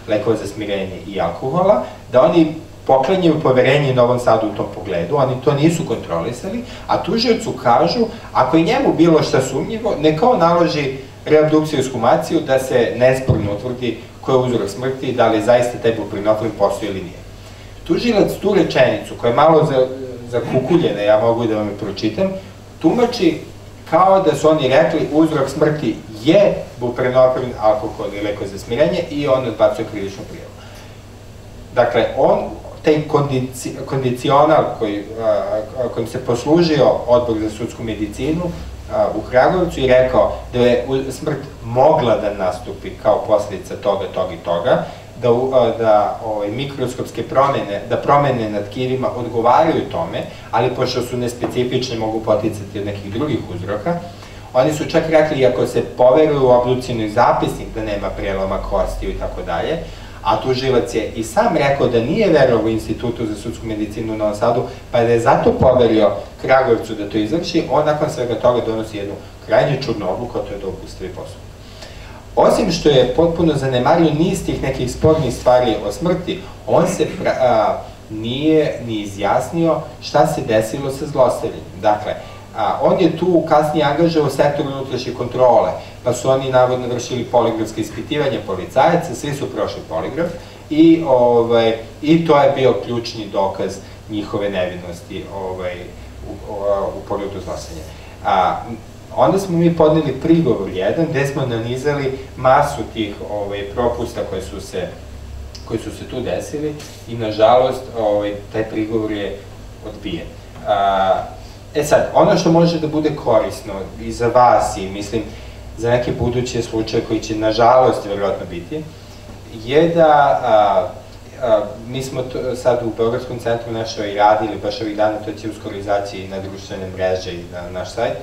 lekova za smirenje i alkohola, da oni poklanjaju poverenje Novom Sadu u tom pogledu, oni to nisu kontrolisali, a tužiocu kažu, ako je njemu bilo šta sumnjivo, neka on naloži reabdukciju i skumaciju da se nesporno utvrdi ko je uzrok smrti i da li zaista taj buprinofrin postoji ili nije. Tužilac tu rečenicu, koja je malo za, za ja mogu da vam je pročitam, tumači kao da su oni rekli uzrok smrti je buprenofrin, alkohol i leko za smiranje i on odbacuje krivičnu prijavu. Dakle, on taj kondici, kondicional koji, a, kojim se poslužio odbor za sudsku medicinu a, u Kragovicu i rekao da je smrt mogla da nastupi kao posljedica toga, toga i toga, da, da ovaj, mikroskopske promene, da promene nad tkivima odgovaraju tome, ali pošto su nespecifične mogu poticati od nekih drugih uzroka, Oni su čak rekli, ako se poveruju u oblucijnoj zapisnik da nema preloma kosti i tako dalje, a tužilac je i sam rekao da nije verovao institutu za sudsku medicinu u Novom Sadu, pa da je zato poverio Kragujevcu da to izvrši, on nakon svega toga donosi jednu krajnje čudnu odluku, a to je da opustavi posao. Osim što je potpuno zanemario niz tih nekih spornih stvari o smrti, on se pra, a, nije ni izjasnio šta se desilo sa zlostavljanjem. Dakle, A, on je tu kasnije angažao sektor unutrašnje kontrole, pa su oni navodno vršili poligrafske ispitivanje policajaca, svi su prošli poligraf i, ovaj, i to je bio ključni dokaz njihove nevinosti ovaj, u, u, u pogledu. Onda smo mi podneli prigovor jedan gde smo analizali masu tih ovaj, propusta koje su se koji su se tu desili i nažalost ovaj, taj prigovor je odbijen. A, E sad, ono što može da bude korisno i za vas i mislim za neke buduće slučaje koji će nažalost verovatno biti, je da a, a, mi smo to, sad u Beogradskom centru našo i radili baš ovih dana, to će uskoro izaći na društvene mreže i na naš sajt,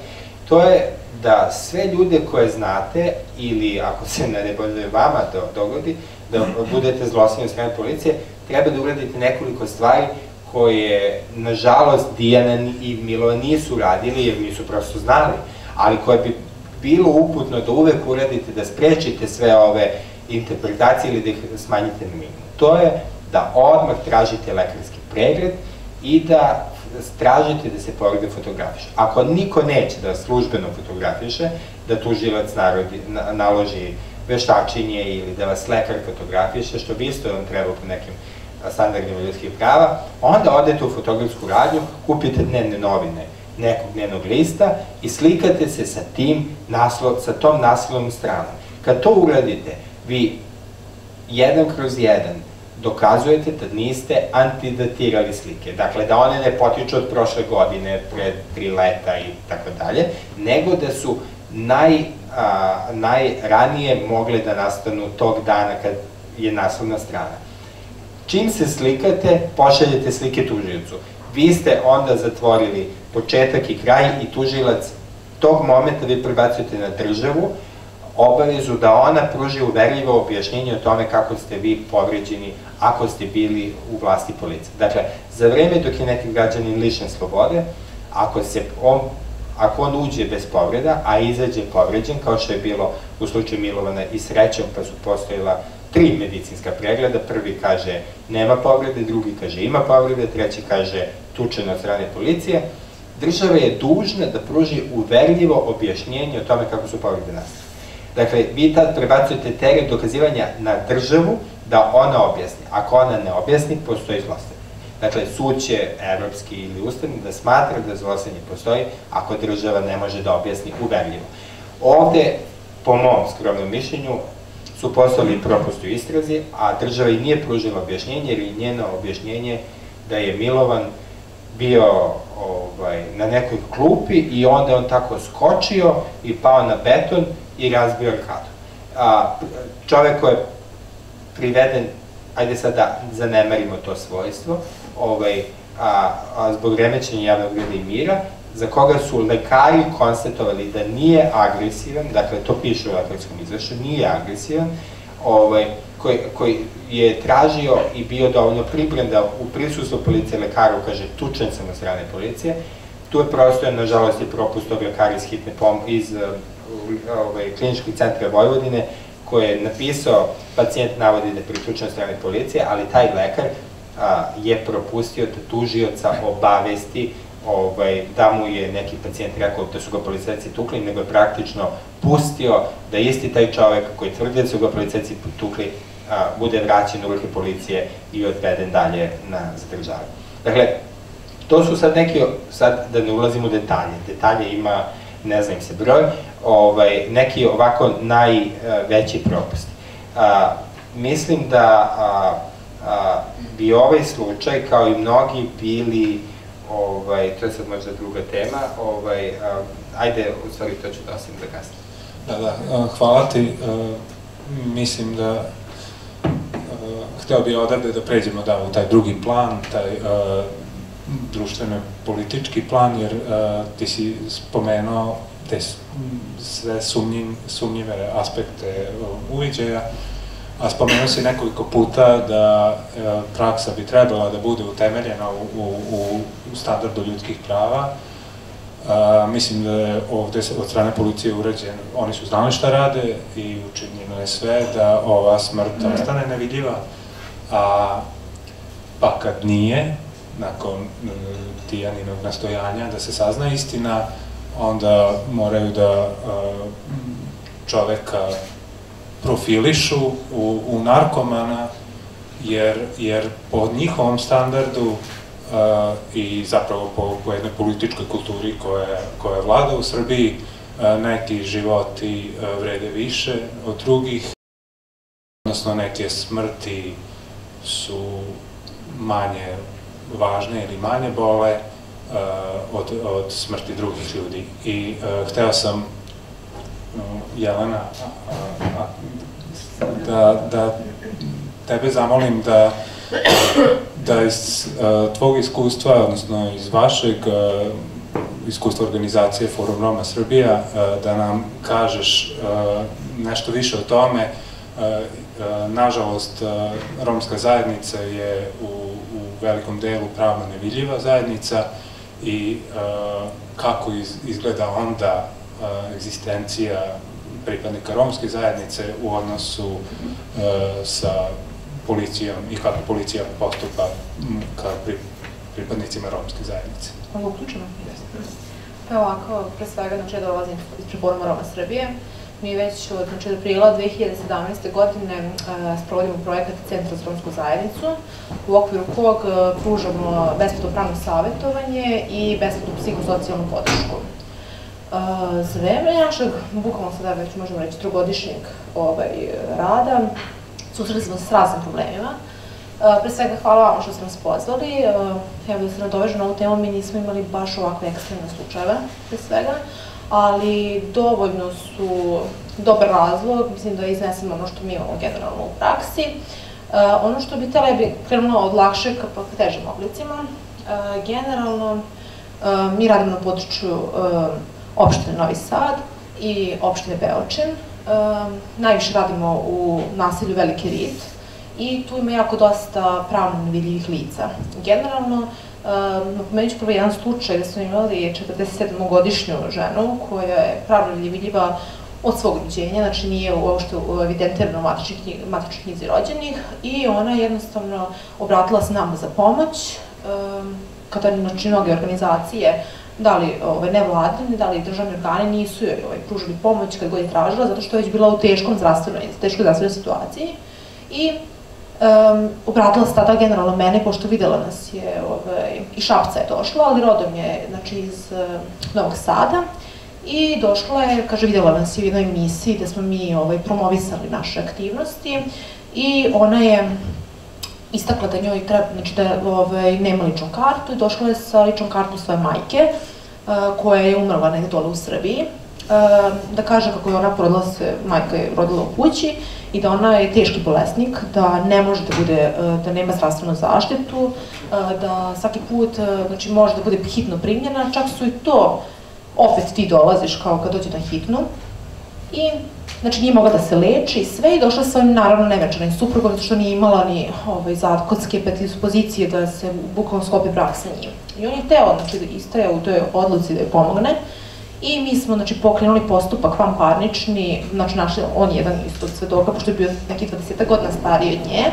to je da sve ljude koje znate ili ako se ne bolje vama do, dogodi, da budete zlostavljeni od strane policije, treba da uradite nekoliko stvari koje, nažalost, Dijana i Milova nisu radili, jer nisu prosto znali, ali koje bi bilo uputno da uvek uradite, da sprečite sve ove interpretacije ili da ih smanjite na minimum. To je da odmah tražite lekarski pregled i da tražite da se poglede fotografiše. Ako niko neće da službeno fotografiše, da tužilac narodi, na, naloži veštačenje ili da vas lekar fotografiše, što bi isto vam treba po nekim standardima ljudskih prava, onda odete u fotografsku radnju, kupite dnevne novine nekog dnevnog lista i slikate se sa tim naslov, sa tom naslovnom stranom. Kad to uradite, vi jedan kroz jedan dokazujete da niste antidatirali slike. Dakle, da one ne potiču od prošle godine, pred tri leta i tako dalje, nego da su naj, a, najranije mogle da nastanu tog dana kad je naslovna strana. Čim se slikate, pošaljete slike tužilcu. Vi ste onda zatvorili početak i kraj i tužilac tog momenta vi prebacujete na državu obavezu da ona pruži uverljivo objašnjenje o tome kako ste vi povređeni ako ste bili u vlasti policije. Dakle, za vreme dok je neki građanin lišen slobode, ako, se on, ako on uđe bez povreda, a izađe povređen, kao što je bilo u slučaju Milovana i srećom, pa su postojila tri medicinska pregleda, prvi kaže nema povrede, drugi kaže ima povrede, treći kaže tučeno od strane policije, država je dužna da pruži uverljivo objašnjenje o tome kako su povrede nastale. Dakle, vi tad prebacujete teret dokazivanja na državu da ona objasni. Ako ona ne objasni, postoji zlostavljanje. Dakle, sud će, evropski ili ustavni, da smatra da zlostavljanje postoji ako država ne može da objasni uverljivo. Ovde, po mom skromnom mišljenju, su postali propust u istrazi, a država i nije pružila objašnjenje, jer je njeno objašnjenje da je Milovan bio ovaj, na nekoj klupi i onda on tako skočio i pao na beton i razbio arkadu. A, čovek koji je priveden, ajde sad da zanemarimo to svojstvo, ovaj, a, a zbog remećenja javnog reda i mira, za koga su lekari konstatovali da nije agresivan, dakle to piše u atletskom izvešu, nije agresivan, ovaj, koji, koji je tražio i bio dovoljno pribran da u prisustvu policije lekaru kaže tučen sam od strane policije, tu je prostojan, nažalost, i propust tog lekara iz hitne pom iz ovaj, kliničkog centra Vojvodine, koji je napisao, pacijent navodi da je pritučen od strane policije, ali taj lekar je propustio da tužioca obavesti ovaj, da mu je neki pacijent rekao da su ga policajci tukli, nego je praktično pustio da isti taj čovek koji tvrdi da su ga policajci tukli, a, bude vraćen u ruke policije i odveden dalje na zadržavanje. Dakle, to su sad neki, sad da ne ulazim u detalje, detalje ima, ne znam se broj, ovaj, neki ovako najveći propust. A, mislim da a, a, bi ovaj slučaj, kao i mnogi, bili ovaj, to je sad možda druga tema, ovaj, a, ajde, u stvari to ću da osim za kasnije. Da, da, hvala ti. Mislim da hteo bi odavde da pređemo da, u taj drugi plan, taj društveno-politički plan, jer ti si spomenuo te sve sumnjive aspekte uviđaja, a spomenuo si nekoliko puta da e, praksa bi trebala da bude utemeljena u, u, u standardu ljudskih prava. A, mislim da je ovde od strane policije urađen, oni su znali šta rade i učinjeno je sve da ova smrt ostane nevidljiva, a pa kad nije, nakon Tijaninog nastojanja da se sazna istina, onda moraju da čoveka profilišu u, narkomana, jer, jer po njihovom standardu i zapravo po, jednoj političkoj kulturi koja, koja vlada u Srbiji, neki životi vrede više od drugih, odnosno neke smrti su manje važne ili manje bole od, od smrti drugih ljudi. I uh, hteo sam Jelena, da, da tebe zamolim da, da iz tvog iskustva, odnosno iz vašeg iskustva organizacije Forum Roma Srbija, da nam kažeš nešto više o tome. Nažalost, romska zajednica je u, u velikom delu pravno nevidljiva zajednica i kako izgleda onda egzistencija pripadnika romske zajednice u odnosu e, sa policijom i kako policija postupa ka pri, pripadnicima romske zajednice. Ovo uključeno? Pa ovako, pre svega, znači ja dolazim iz Preboruma Roma Srbije. Mi već od znači, aprila 2017. godine uh, sprovodimo projekat Centra za romsku zajednicu, u okviru kog uh, pružamo besplatno pravno savjetovanje i besplatnu psihosocijalnu podršku. Za vreme našeg, bukvalno sada već možemo reći, trogodišnjeg ovaj, rada, susreli smo se s raznim problemima. Pre svega, hvala vam što ste nas pozvali. Evo da se nadovežu na ovu temu, mi nismo imali baš ovakve ekstremne slučajeve, pre svega, ali dovoljno su dobar razlog, mislim da iznesemo ono što mi imamo generalno u praksi. Ono što bi htjela je bi krenula od lakšeg ka težim oblicima. Generalno, mi radimo na području opštine Novi Sad i opštine Beočin. Najviše radimo u naselju Veliki Rit i tu ima jako dosta pravno nevidljivih lica. Generalno, napomenut ću prvo jedan slučaj gde smo imali 47-godišnju ženu koja je pravno nevidljiva od svog rođenja, znači nije uopšte evidentirano u matičnoj knjizi rođenih i ona jednostavno obratila se nama za pomoć, um, kada znači mnoge organizacije da li ove, nevladine, da li državni organi nisu joj ovaj, pružili pomoć kad god je tražila, zato što je već bila u teškom zdravstvenoj, teškoj zdravstvenoj situaciji. I um, obratila se tada generalno mene, pošto videla nas je, ovaj, i Šapca je došla, ali rodom je znači, iz uh, Novog Sada. I došla je, kaže, videla nas je u jednoj emisiji gde smo mi ovaj, promovisali naše aktivnosti. I ona je istakla da njoj treba, znači da ovaj, nema ličnu kartu i došla je sa ličnom kartom svoje majke, uh, koja je umrla negde dole u Srbiji, uh, da kaže kako je ona porodila se, majka je rodila u kući i da ona je teški bolesnik, da ne može da bude, uh, da nema zdravstvenu zaštitu, da svaki put, znači može da bude hitno primljena, čak su i to, opet ti dolaziš kao kad dođe na hitnu, i Znači nije mogla da se leči i sve i došla sa ovim naravno nevečanim suprugom, zato što nije imala ni ovaj, zakonske predispozicije da se bukvalno skopi brak sa njim. I on je hteo, znači, da istaje u toj odluci da je pomogne. I mi smo, znači, pokrenuli postupak vanparnični, znači, našli, on je jedan isto od svedoka, pošto je bio neki 20 godina stariji od nje.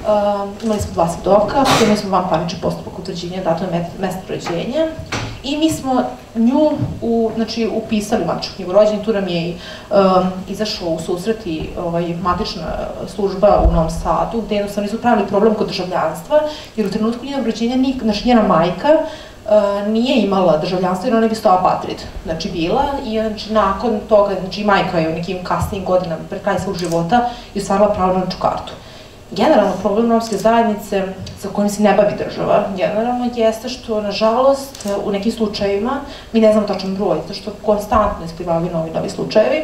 Uh, imali smo dva svedoka, imali smo vanparnični postupak utvrđenja datuma mesta rođenja. I mi smo nju u, znači, upisali u matičnu knjigu rođenja, tu nam je i um, izašlo u susreti ovaj, matična služba u Novom Sadu, gde jednostavno nisu pravili problem kod državljanstva, jer u trenutku njenog rođenja, nik, znači njena majka, nije imala državljanstvo jer ona bi stao apatrid, znači bila i znači, nakon toga, znači majka je u nekim kasnijim godinama pred kraj svog života i ostvarila pravo na kartu. Generalno problem romske zajednice sa kojim se ne bavi država, generalno jeste što, nažalost, u nekim slučajevima, mi ne znamo tačan broj, zato što konstantno isplivavaju novi novi slučajevi,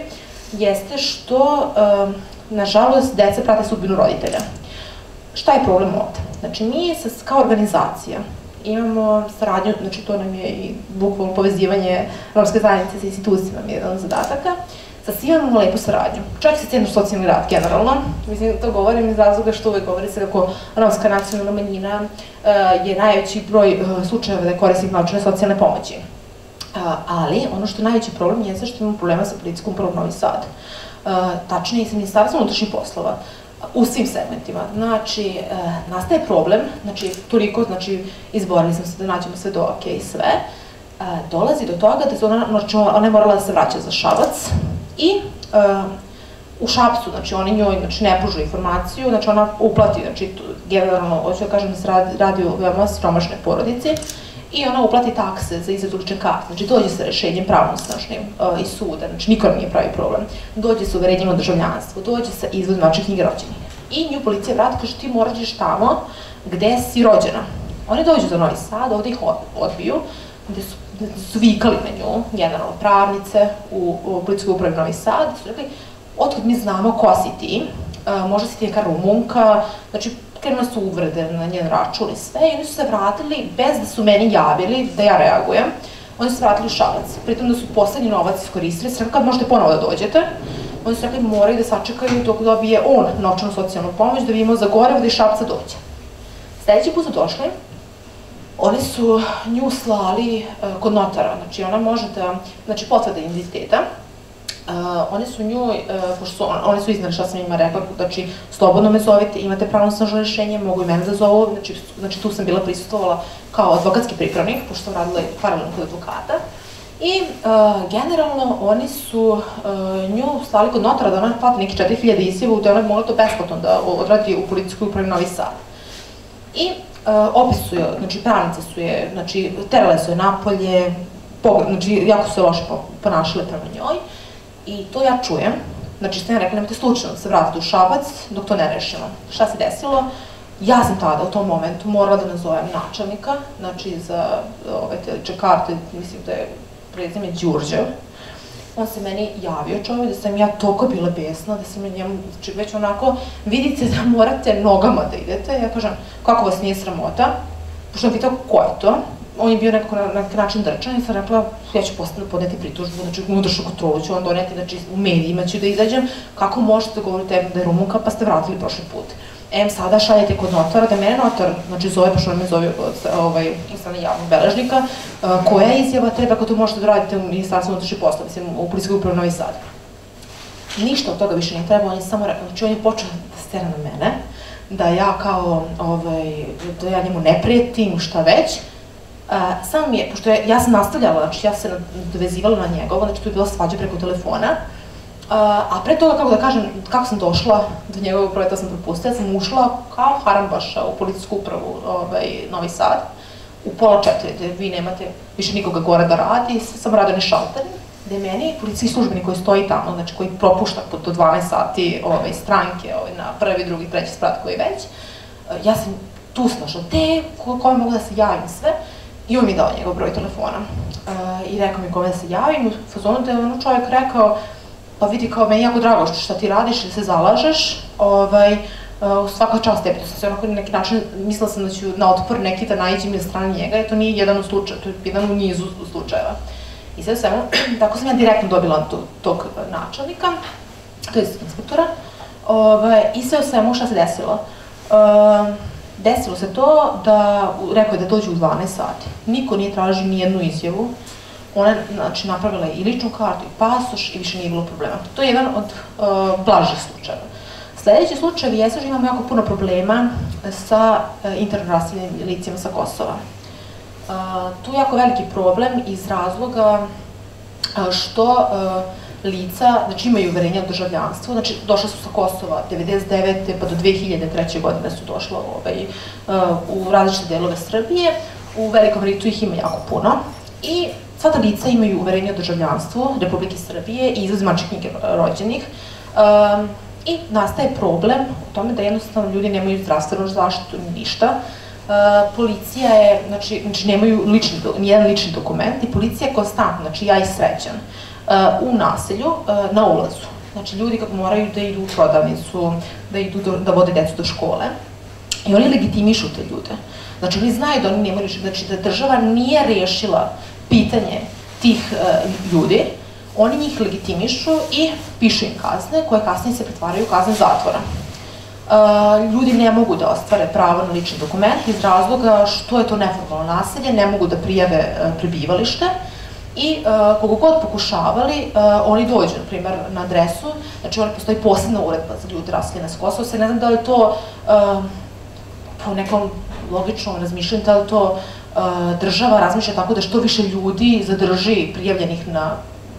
jeste što, nažalost, deca prate sudbinu roditelja. Šta je problem ovde? Znači, mi se kao organizacija imamo saradnju, znači to nam je i bukvalno povezivanje romske zajednice sa institucijama, jedan od zadataka, sa svima imamo lepu saradnju. Čak sa centrom socijalni rad generalno. Mislim, to govorim iz razloga što uvek govori se kako romska nacionalna manjina uh, je najveći broj uh, slučajeva da je korisnik naučene socijalne pomoći. Uh, ali, ono što je najveći problem je što imamo problema sa policijskom upravom Novi Sad. Tačnije i sa ministarstvom unutrašnjih poslova u svim segmentima. Znači, e, nastaje problem, znači, toliko, znači, izborili smo se da nađemo sve doke i sve, e, dolazi do toga da ona, znači, ona je morala da se vraća za Šabac, I uh, u Šapsu, znači oni njoj znači, ne pružu informaciju, znači ona uplati, znači generalno, hoću da kažem da se radi, radi veoma siromašnoj porodici, i ona uplati takse za izradu lične karte, znači dođe sa rešenjem pravnosnažnim uh, iz suda, znači niko nam nije pravi problem, dođe sa uverenjem o državljanstvu, dođe sa izvodom vaših knjige rođenih. I nju policija vrati, kaže ti moraš da tamo gde si rođena. Oni dođu za Novi Sad, ovde ih odbiju, gde su su vikali na nju, generalno pravnice u, u policijskoj upravi Novi Sad, su rekli, otkud mi znamo ko si ti, uh, možda si ti neka rumunka, znači krenule su uvrede na njen račun i sve, i oni su se vratili bez da su meni javili da ja reagujem, oni su se vratili u Šabac, pritom da su poslednji novac iskoristili, sve kad možete ponovo da dođete, oni su rekli moraju da sačekaju dok dobije on novčanu socijalnu pomoć, da vidimo za gore, da iz Šabca dođe. Sledeći put su došli, oni su nju slali uh, kod notara, znači ona može da, znači potvrda identiteta, Uh, oni su nju, uh, pošto su, on, oni su iznali šta sam ima rekla, znači slobodno me zovite, imate pravnosnažno rešenje, mogu i mene da zovu, znači, znači tu sam bila prisutovala kao advokatski pripravnik, pošto sam radila paralelno kod advokata. I uh, generalno oni su uh, nju slali kod notara da ona plati neki 4000 izjeva, da ona mogla to besplatno da odradi u policijskoj upravi Novi Sad. I Uh, opis su je, znači pravnice su je, znači terale su je napolje, pogled, znači jako su je loše ponašale prema njoj i to ja čujem, znači ste ja rekla nemojte slučajno da se vratite u Šabac dok to ne rešimo. Šta se desilo? Ja sam tada u tom momentu morala da nazovem načelnika, znači za ove te karte, mislim da je prezime Đurđev, on se meni javio čovjek, da sam ja toliko bila besna, da sam njemu, znači već onako, vidite da morate nogama da idete, ja kažem, kako vas nije sramota, pošto on pitao ko je to, on je bio nekako na, na način drčan i sam rekla, ja ću postane podneti pritužbu, znači unutrašnju kontrolu ću vam doneti, znači u medijima ću da izađem, kako možete da govoriti da je Rumunka pa ste vratili prošli put em sada šaljete kod notara, da mene notar, znači zove, pošto me zove od ovaj, strane javnog beležnika, uh, koja izjava treba ako to možete da radite u ministarstvu unutrašnjih posla, mislim, u policijskoj upravi Novi Sad. Ništa od toga više nije treba, on je samo znači on je počeo da stera na mene, da ja kao, ovaj, da ja njemu ne prijetim, šta već, Uh, samo mi je, pošto je, ja sam nastavljala, znači ja se dovezivala na njegovo, znači tu je bila svađa preko telefona, a pre toga, kako da kažem, kako sam došla do njegovog projekta, sam propustila, sam ušla kao harambaša u policijsku upravu ovaj, Novi Sad, u pola četiri, gde vi nemate više nikoga gore da radi, sve samo rade ni šalteri. gde meni policijski službenik koji stoji tamo, znači koji propušta do 12 sati ovaj, stranke ovaj, na prvi, drugi, treći sprat koji već, ja sam tu snašla, te, ko, kome mogu da se javim sve, i on mi dao njegov broj telefona. Uh, I rekao mi kome da se javim, u fazonu da je ono čovjek rekao, pa vidi kao meni jako drago šta ti radiš ili se zalažeš, ovaj, uh, svaka čast tebi, to sam se onako na neki način, mislila sam da ću na otpor neki da nađem na strani njega, i to nije jedan u slučaju, to je jedan u nizu slučajeva. I sve svemu, tako sam ja direktno dobila tog, tog načelnika, to je inspektora, ovaj, i sve u svemu šta se desilo. Uh, desilo se to da, rekao je da dođe u 12 sati. Niko nije tražio ni jednu izjavu. Ona znači, napravila je i ličnu kartu i pasoš i više nije bilo problema. To je jedan od uh, blažih slučajeva. Sledeći slučaj je da imamo jako puno problema sa uh, interno licima sa Kosova. Uh, tu je jako veliki problem iz razloga uh, što uh, lica, znači imaju uverenja o državljanstvu, znači došla su sa Kosova 99. pa do 2003. godine su došla ovaj, uh, u različite delove Srbije, u velikom ritu ih ima jako puno i sva ta lica imaju uverenje o državljanstvu Republike Srbije i izuzmače knjige rođenih um, i nastaje problem u tome da jednostavno ljudi nemaju zdravstvenu zaštitu ni ništa, Uh, policija je, znači, znači nemaju lični, nijedan lični dokument i policija je konstantno, znači ja i srećan, u naselju na ulazu. Znači, ljudi kako moraju da idu u prodavnicu, da idu do, da vode decu do škole. I oni legitimišu te ljude. Znači, oni znaju da oni nemaju, znači da država nije rešila pitanje tih uh, ljudi, oni njih legitimišu i pišu im kazne, koje kasnije se pretvaraju u kazne zatvora. Uh, ljudi ne mogu da ostvare pravo na lični dokument iz razloga što je to neformalno naselje, ne mogu da prijave uh, prebivalište, I kogu god pokušavali, uh, oni dođu, na primer, na adresu, znači ovdje postoji posebna uredba za ljude raskljene s Kosova, se ne znam da li to uh, po nekom logičnom razmišljanju, da li to država razmišlja tako da što više ljudi zadrži prijavljenih na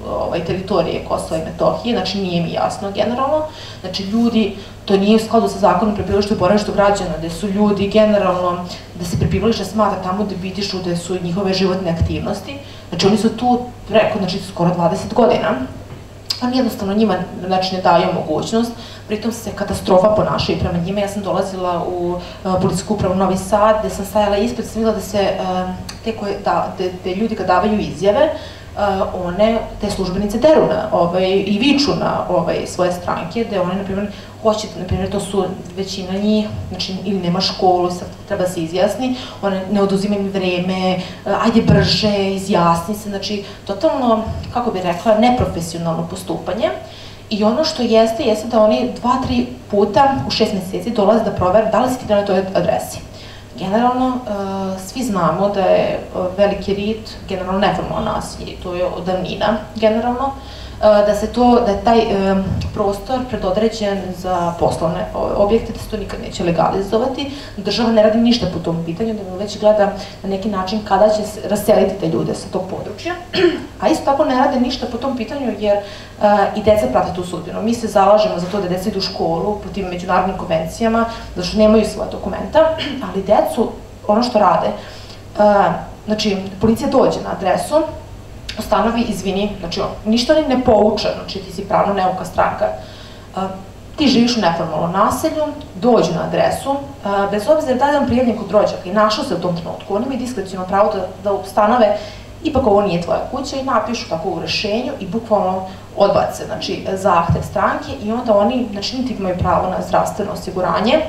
ovaj, teritorije Kosova i Metohije, znači nije mi jasno generalno, znači ljudi, to nije u skladu sa zakonom prebivališta i boravišta građana, gde su ljudi generalno, da se prebivalište smatra tamo da vidiš gde su njihove životne aktivnosti, znači oni su tu preko, znači skoro 20 godina, oni jednostavno njima znači, ne daju mogućnost, pritom se katastrofa ponašaju prema njima. Ja sam dolazila u uh, policijsku upravu Novi Sad, gde sam stajala ispred, sam videla da se uh, te koje, da, de, de ljudi kad davaju izjave, one, te službenice deru na, ovaj, i viču na ovaj, svoje stranke, gde one, na primjer, hoće, na primjer, to su većina njih, znači, ili nema školu, sad treba da se izjasni, one ne oduzimaju vreme, uh, ajde brže, izjasni se, znači, totalno, kako bih rekla, neprofesionalno postupanje. I ono što jeste, jeste da oni dva, tri puta u šest meseci dolaze da provere da li si ti na toj adresi. Generalno, uh, svi znamo da je uh, veliki rit generalno neformalno nasilje, to je od davnina generalno, da se to, da je taj um, prostor predodređen za poslovne objekte, da se to nikad neće legalizovati, država ne radi ništa po tom pitanju, da već gleda na neki način kada će se raseliti te ljude sa tog područja, a isto tako ne rade ništa po tom pitanju jer uh, i deca prate tu sudbinu. Mi se zalažemo za to da deca idu u školu po tim međunarodnim konvencijama, zato što nemaju svoje dokumenta, ali decu, ono što rade, znači, policija dođe na adresu, ustanovi, izvini, znači ništa ni ne pouče, znači ti si pravno neuka stranka, ti živiš u neformalnom naselju, dođu na adresu, bez obzira da li on prijavljen kod rođaka i našao se u tom trenutku, oni imaju diskrecijalno pravo da, da ustanove ipak ovo nije tvoja kuća i napišu tako u rešenju i bukvalno odbace, znači, zahtev stranke i onda oni, znači, niti imaju pravo na zdravstveno osiguranje,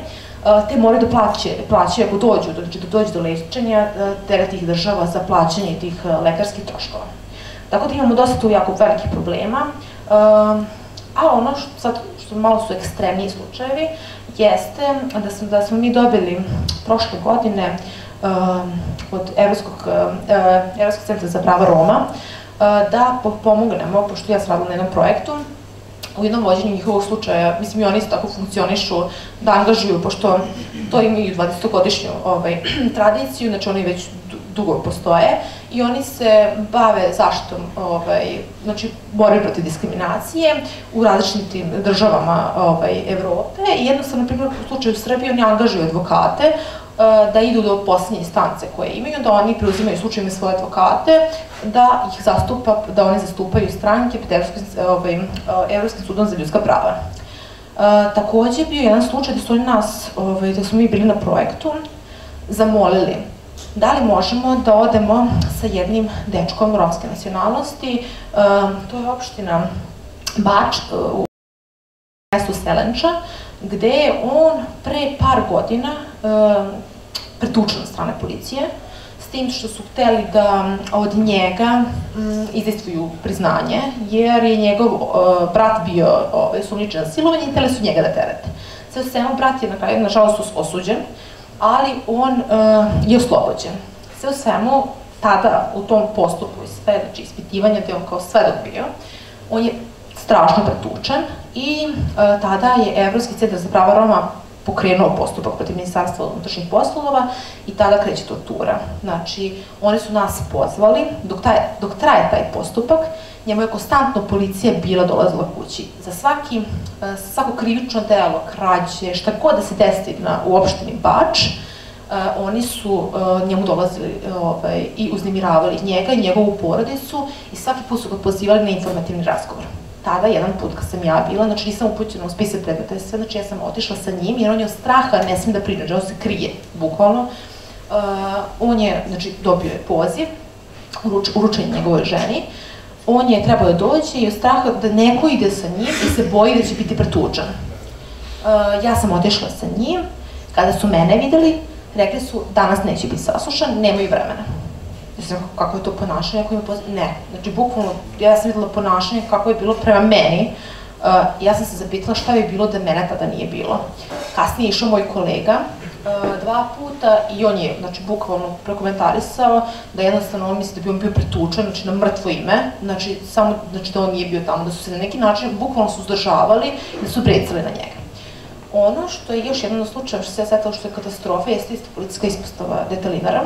te moraju da plaće, plaćaju ako dođu, znači da dođe do lečenja, teret ih država za plaćanje tih lekarskih troškova. Tako da imamo dosta tu jako velikih problema. Um, a ono što, sad, što malo su ekstremniji slučajevi, jeste da smo, da smo mi dobili prošle godine um, od Evropskog, uh, Evropskog centra za prava Roma da pomognemo, pošto ja sam radila na jednom projektu, u jednom vođenju njihovog slučaja, mislim i oni isto tako funkcionišu, da angažuju, pošto to imaju 20-godišnju ovaj, tradiciju, znači oni već dugo postoje i oni se bave zaštitom, ovaj, znači borbe protiv diskriminacije u različitim državama ovaj, Evrope i jednostavno, na primjer, u slučaju Srbije oni angažuju advokate uh, da idu do posljednje instance koje imaju, da oni preuzimaju slučajima svoje advokate da ih zastupa, da oni zastupaju stranke pred Evropskim, ovaj, Evropskim sudom za ljudska prava. E, takođe bio jedan slučaj da su oni nas, ovaj, da smo mi bili na projektu, zamolili da li možemo da odemo sa jednim dečkom romske nacionalnosti, e, to je opština Bač u mestu Selenča, gde je on pre par godina e, pretučen od strane policije, s tim što su hteli da od njega izdejstvuju priznanje, jer je njegov uh, brat bio ovaj, sumničan silovanje i hteli su njega da terete. Sve u svemu, brat je na kraju, nažalost, osuđen, ali on uh, je oslobođen. Sve u svemu, tada u tom postupku i sve, znači ispitivanja gde on kao svedok bio, on je strašno pretučen i uh, tada je Evropski centar za prava Roma pokrenuo postupak protiv ministarstva unutrašnjih poslova i tada kreće tortura. Znači, oni su nas pozvali, dok, taj, dok traje taj postupak, njemu je konstantno policija bila dolazila kući. Za svaki, e, svako krivično delo, krađe, šta god da se desi na, u opštini Bač, Uh, oni su uh, njemu dolazili ovaj, i uznemiravali njega i njegovu porodicu i svaki put su ga pozivali na informativni razgovor tada, jedan put kad sam ja bila, znači nisam upućena u spise predmeta sve, znači ja sam otišla sa njim, jer on je od straha, ne smije da prinađe, on se krije, bukvalno. Uh, on je, znači, dobio je poziv, uruč, uručen njegovoj ženi, on je trebao da dođe i od straha da neko ide sa njim i se boji da će biti pretučan. Uh, ja sam otišla sa njim, kada su mene videli, rekli su danas neće biti saslušan, nemaju vremena. Ja sam kako je to ponašanje, ako ima poz... Ne, znači bukvalno, ja sam videla ponašanje kako je bilo prema meni, uh, ja sam se zapitala šta bi bilo da mene tada nije bilo. Kasnije je išao moj kolega, dva puta i on je, znači, bukvalno prokomentarisao da jednostavno on misli da bi on bio pretučen, znači na mrtvo ime, znači, samo, znači da on nije bio tamo, da su se na neki način bukvalno su uzdržavali i da su brecali na njega. Ono što je još jedan slučaj, što se ja setila što je katastrofa, jeste isto policijska ispostava detalinara,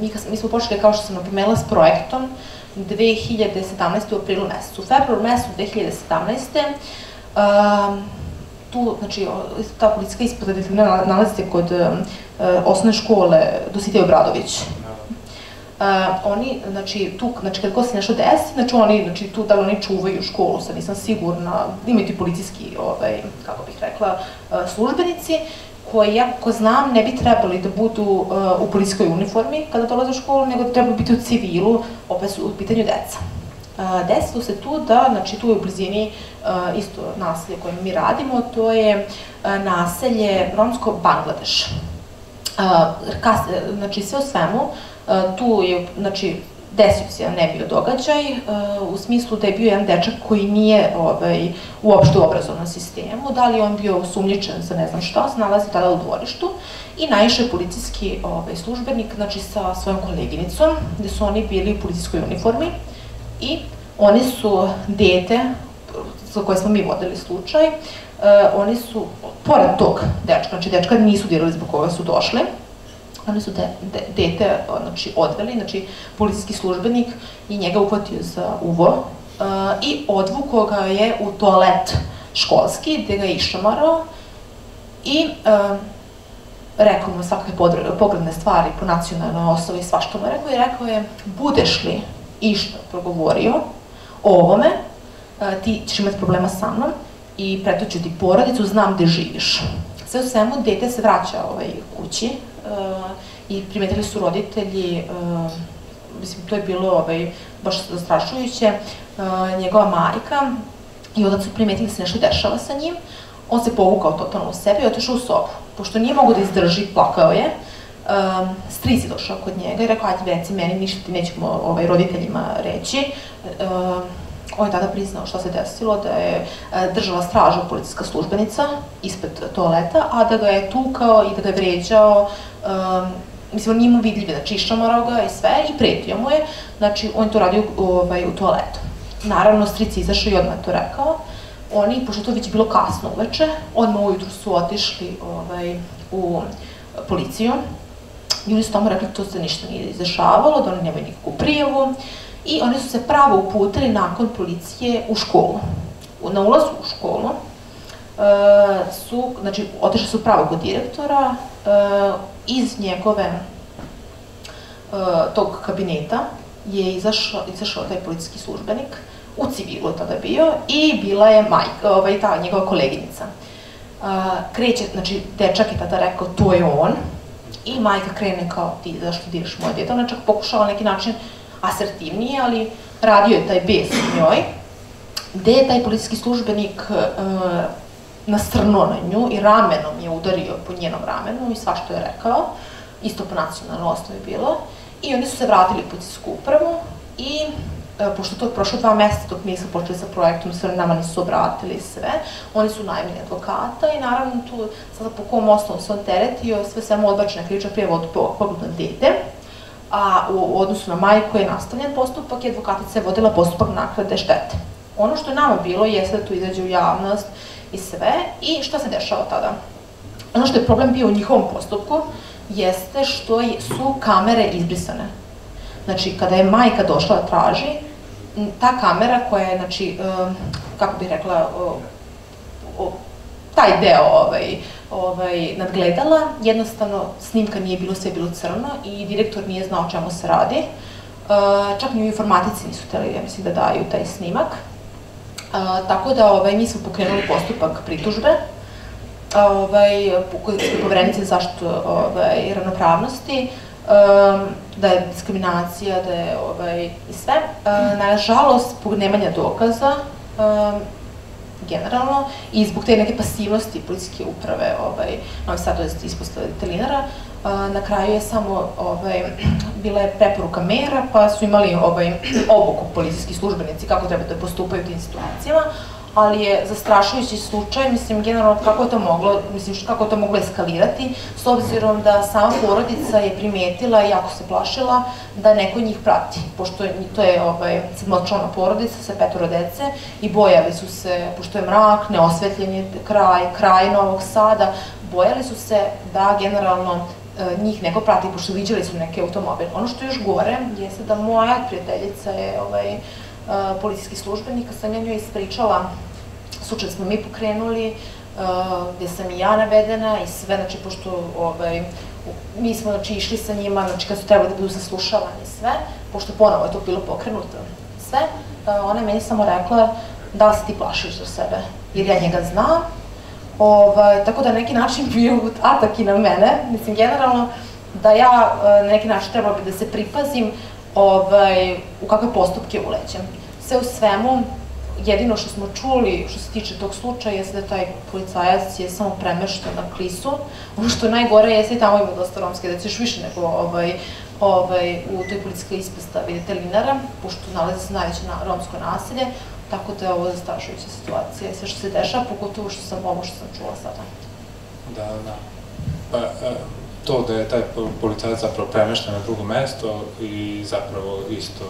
mi, mi smo počeli, kao što sam napomenula, s projektom 2017. u aprilu mesecu. U februaru mesecu 2017. Um, tu, znači, ta policijska ispada definira nalazi se kod uh, osnovne škole Dositej Obradović. Uh, oni, znači, tu, znači, kad ko se nešto desi, znači, oni, znači, tu, da li oni čuvaju školu, sad nisam sigurna, imaju ti policijski, ovaj, kako bih rekla, uh, službenici, koji, ja ko znam, ne bi trebali da budu uh, u policijskoj uniformi kada dolaze u školu, nego da trebaju biti u civilu, opet su u pitanju deca. Desilo se tu da, znači tu je u blizini isto naselje koje mi radimo, to je naselje Romsko-Bangladeš. Znači sve u svemu, tu je, znači, desio se jedan nebio događaj, u smislu da je bio jedan dečak koji nije ovaj, uopšte u obrazovnom sistemu, da li on bio sumnjičen za ne znam šta, se nalazi tada u dvorištu i naišao je policijski ovaj, službenik, znači sa svojom koleginicom, gde su oni bili u policijskoj uniformi i oni su dete, za koje smo mi vodili slučaj, uh, oni su, pored tog dečka, znači dečka nisu dirali zbog koga su došli, Oni su de, de, dete znači, odveli, znači policijski službenik i njega uhvatio za uvo uh, i odvukao ga je u toalet školski gde ga je išamarao i uh, rekao mu svakakve pogredne stvari po nacionalnoj osnovi i svašta mu je rekao i rekao je budeš li išta progovorio o ovome, uh, ti ćeš imati problema sa mnom i pretoću ti porodicu, znam gde živiš. Sve u svemu, dete se vraća ovaj, kući, uh, i primetili su roditelji, uh, mislim, to je bilo ovaj, baš zastrašujuće, njegova majka i odac su primetili da se nešto dešava sa njim, on se povukao totalno u sebe i otišao u sobu. Pošto nije mogo da izdrži, plakao je, um, stric je došao kod njega i rekao, ajde reci meni, ništa ti nećemo ovaj, roditeljima reći. Uh, on je tada priznao šta se desilo, da je e, držala straža policijska službenica ispred toaleta, a da ga je tukao i da ga je vređao, um, mislim, on nije mu vidljiv, znači iščamorao ga i sve i pretio mu je, znači on je to radio ovaj, u toaletu. Naravno, stric je izašao i odmah to rekao. Oni, pošto to već bilo kasno uveče, odmah ujutru su otišli ovaj, u policiju i oni su tamo rekli to se ništa nije izdešavalo, da oni nemaju nikakvu prijavu i oni su se pravo uputili nakon policije u školu. Na ulazu u školu uh, su, znači, otišli su pravo kod direktora, uh, iz njegove uh, tog kabineta je izašao, izašao taj policijski službenik, u civilu tada bio, i bila je majka, ovaj, ta njegova koleginica. A, kreće, znači, dečak je tada rekao, to je on, i majka krene kao, ti zašto diraš moje dete, ona čak pokušala na neki način asertivnije, ali radio je taj bes u njoj, gde je taj policijski službenik uh, nasrnuo na nju i ramenom je udario po njenom ramenu i svašto je rekao, isto po nacionalnoj osnovi bilo, i oni su se vratili u policijsku upravu i e, pošto to prošlo dva meseca dok mi smo počeli sa projektom, sve nama nisu obratili sve, oni su najmini advokata i naravno tu sada po kom osnovu se on teretio, sve samo odbačena kriča prijeva od poglednog dete, a u odnosu na majku je nastavljen postupak i advokatica je vodila postupak naknade štete. Ono što je nama bilo jeste da tu izađe u javnost i sve i šta se dešava tada? Ono što je problem bio u njihovom postupku jeste što su kamere izbrisane. Znači, kada je majka došla da traži, ta kamera koja je, znači, kako bih rekla, taj deo ovaj, ovaj, nadgledala, jednostavno snimka nije bilo, sve bilo crno i direktor nije znao o čemu se radi. Uh, čak ni u informatici nisu hteli, ja mislim, da daju taj snimak. Uh, tako da ovaj, mi smo pokrenuli postupak pritužbe ovaj, poverenice za zaštitu ovaj, ravnopravnosti, da je diskriminacija, da je ovaj, i sve. Nažalost, zbog nemanja dokaza, generalno, i zbog te neke pasivnosti policijske uprave, ovaj, Novi Sad, to ispostave detelinara, uh, na kraju je samo ovaj, bila je preporuka mera, pa su imali ovaj, obuku policijski službenici kako treba da postupaju u tim situacijama, ali je zastrašujući slučaj, mislim, generalno kako je to moglo, mislim, kako je to moglo eskalirati, s obzirom da sama porodica je primetila i jako se plašila da neko njih prati, pošto to je ovaj, sedmočlana porodica sa petoro dece i bojali su se, pošto je mrak, neosvetljen je kraj, kraj Novog Sada, bojali su se da generalno e, njih neko prati, pošto viđali su neke automobile. Ono što je još gore jeste da moja prijateljica je ovaj, Uh, policijski službenik, sam ja njoj ispričala slučaj smo mi pokrenuli, uh, gde sam i ja navedena i sve, znači, pošto ovaj, mi smo znači, išli sa njima, znači kad su trebali da budu saslušavani sve, pošto ponovo je to bilo pokrenuto sve, uh, ona je meni samo rekla da li se ti plašiš za sebe, jer ja njega znam, ovaj, tako da neki način bio atak i na mene, mislim, generalno, da ja na neki način trebala bi da se pripazim ovaj, u kakve postupke ulećem. Sve u svemu, jedino što smo čuli što se tiče tog slučaja jeste da taj policajac je samo premešten na klisu. Ono što najgore jeste i tamo ima dosta romske dece, još više nego ovaj, ovaj, u toj policijskoj ispostavi detelinara, pošto nalazi se najveće na, romsko naselje, tako da je ovo zastrašujuća situacija i sve što se dešava, pogotovo što sam ovo što sam čula sada. Da, da. Pa, e, to da je taj policajac zapravo premešten na drugo mesto i zapravo isto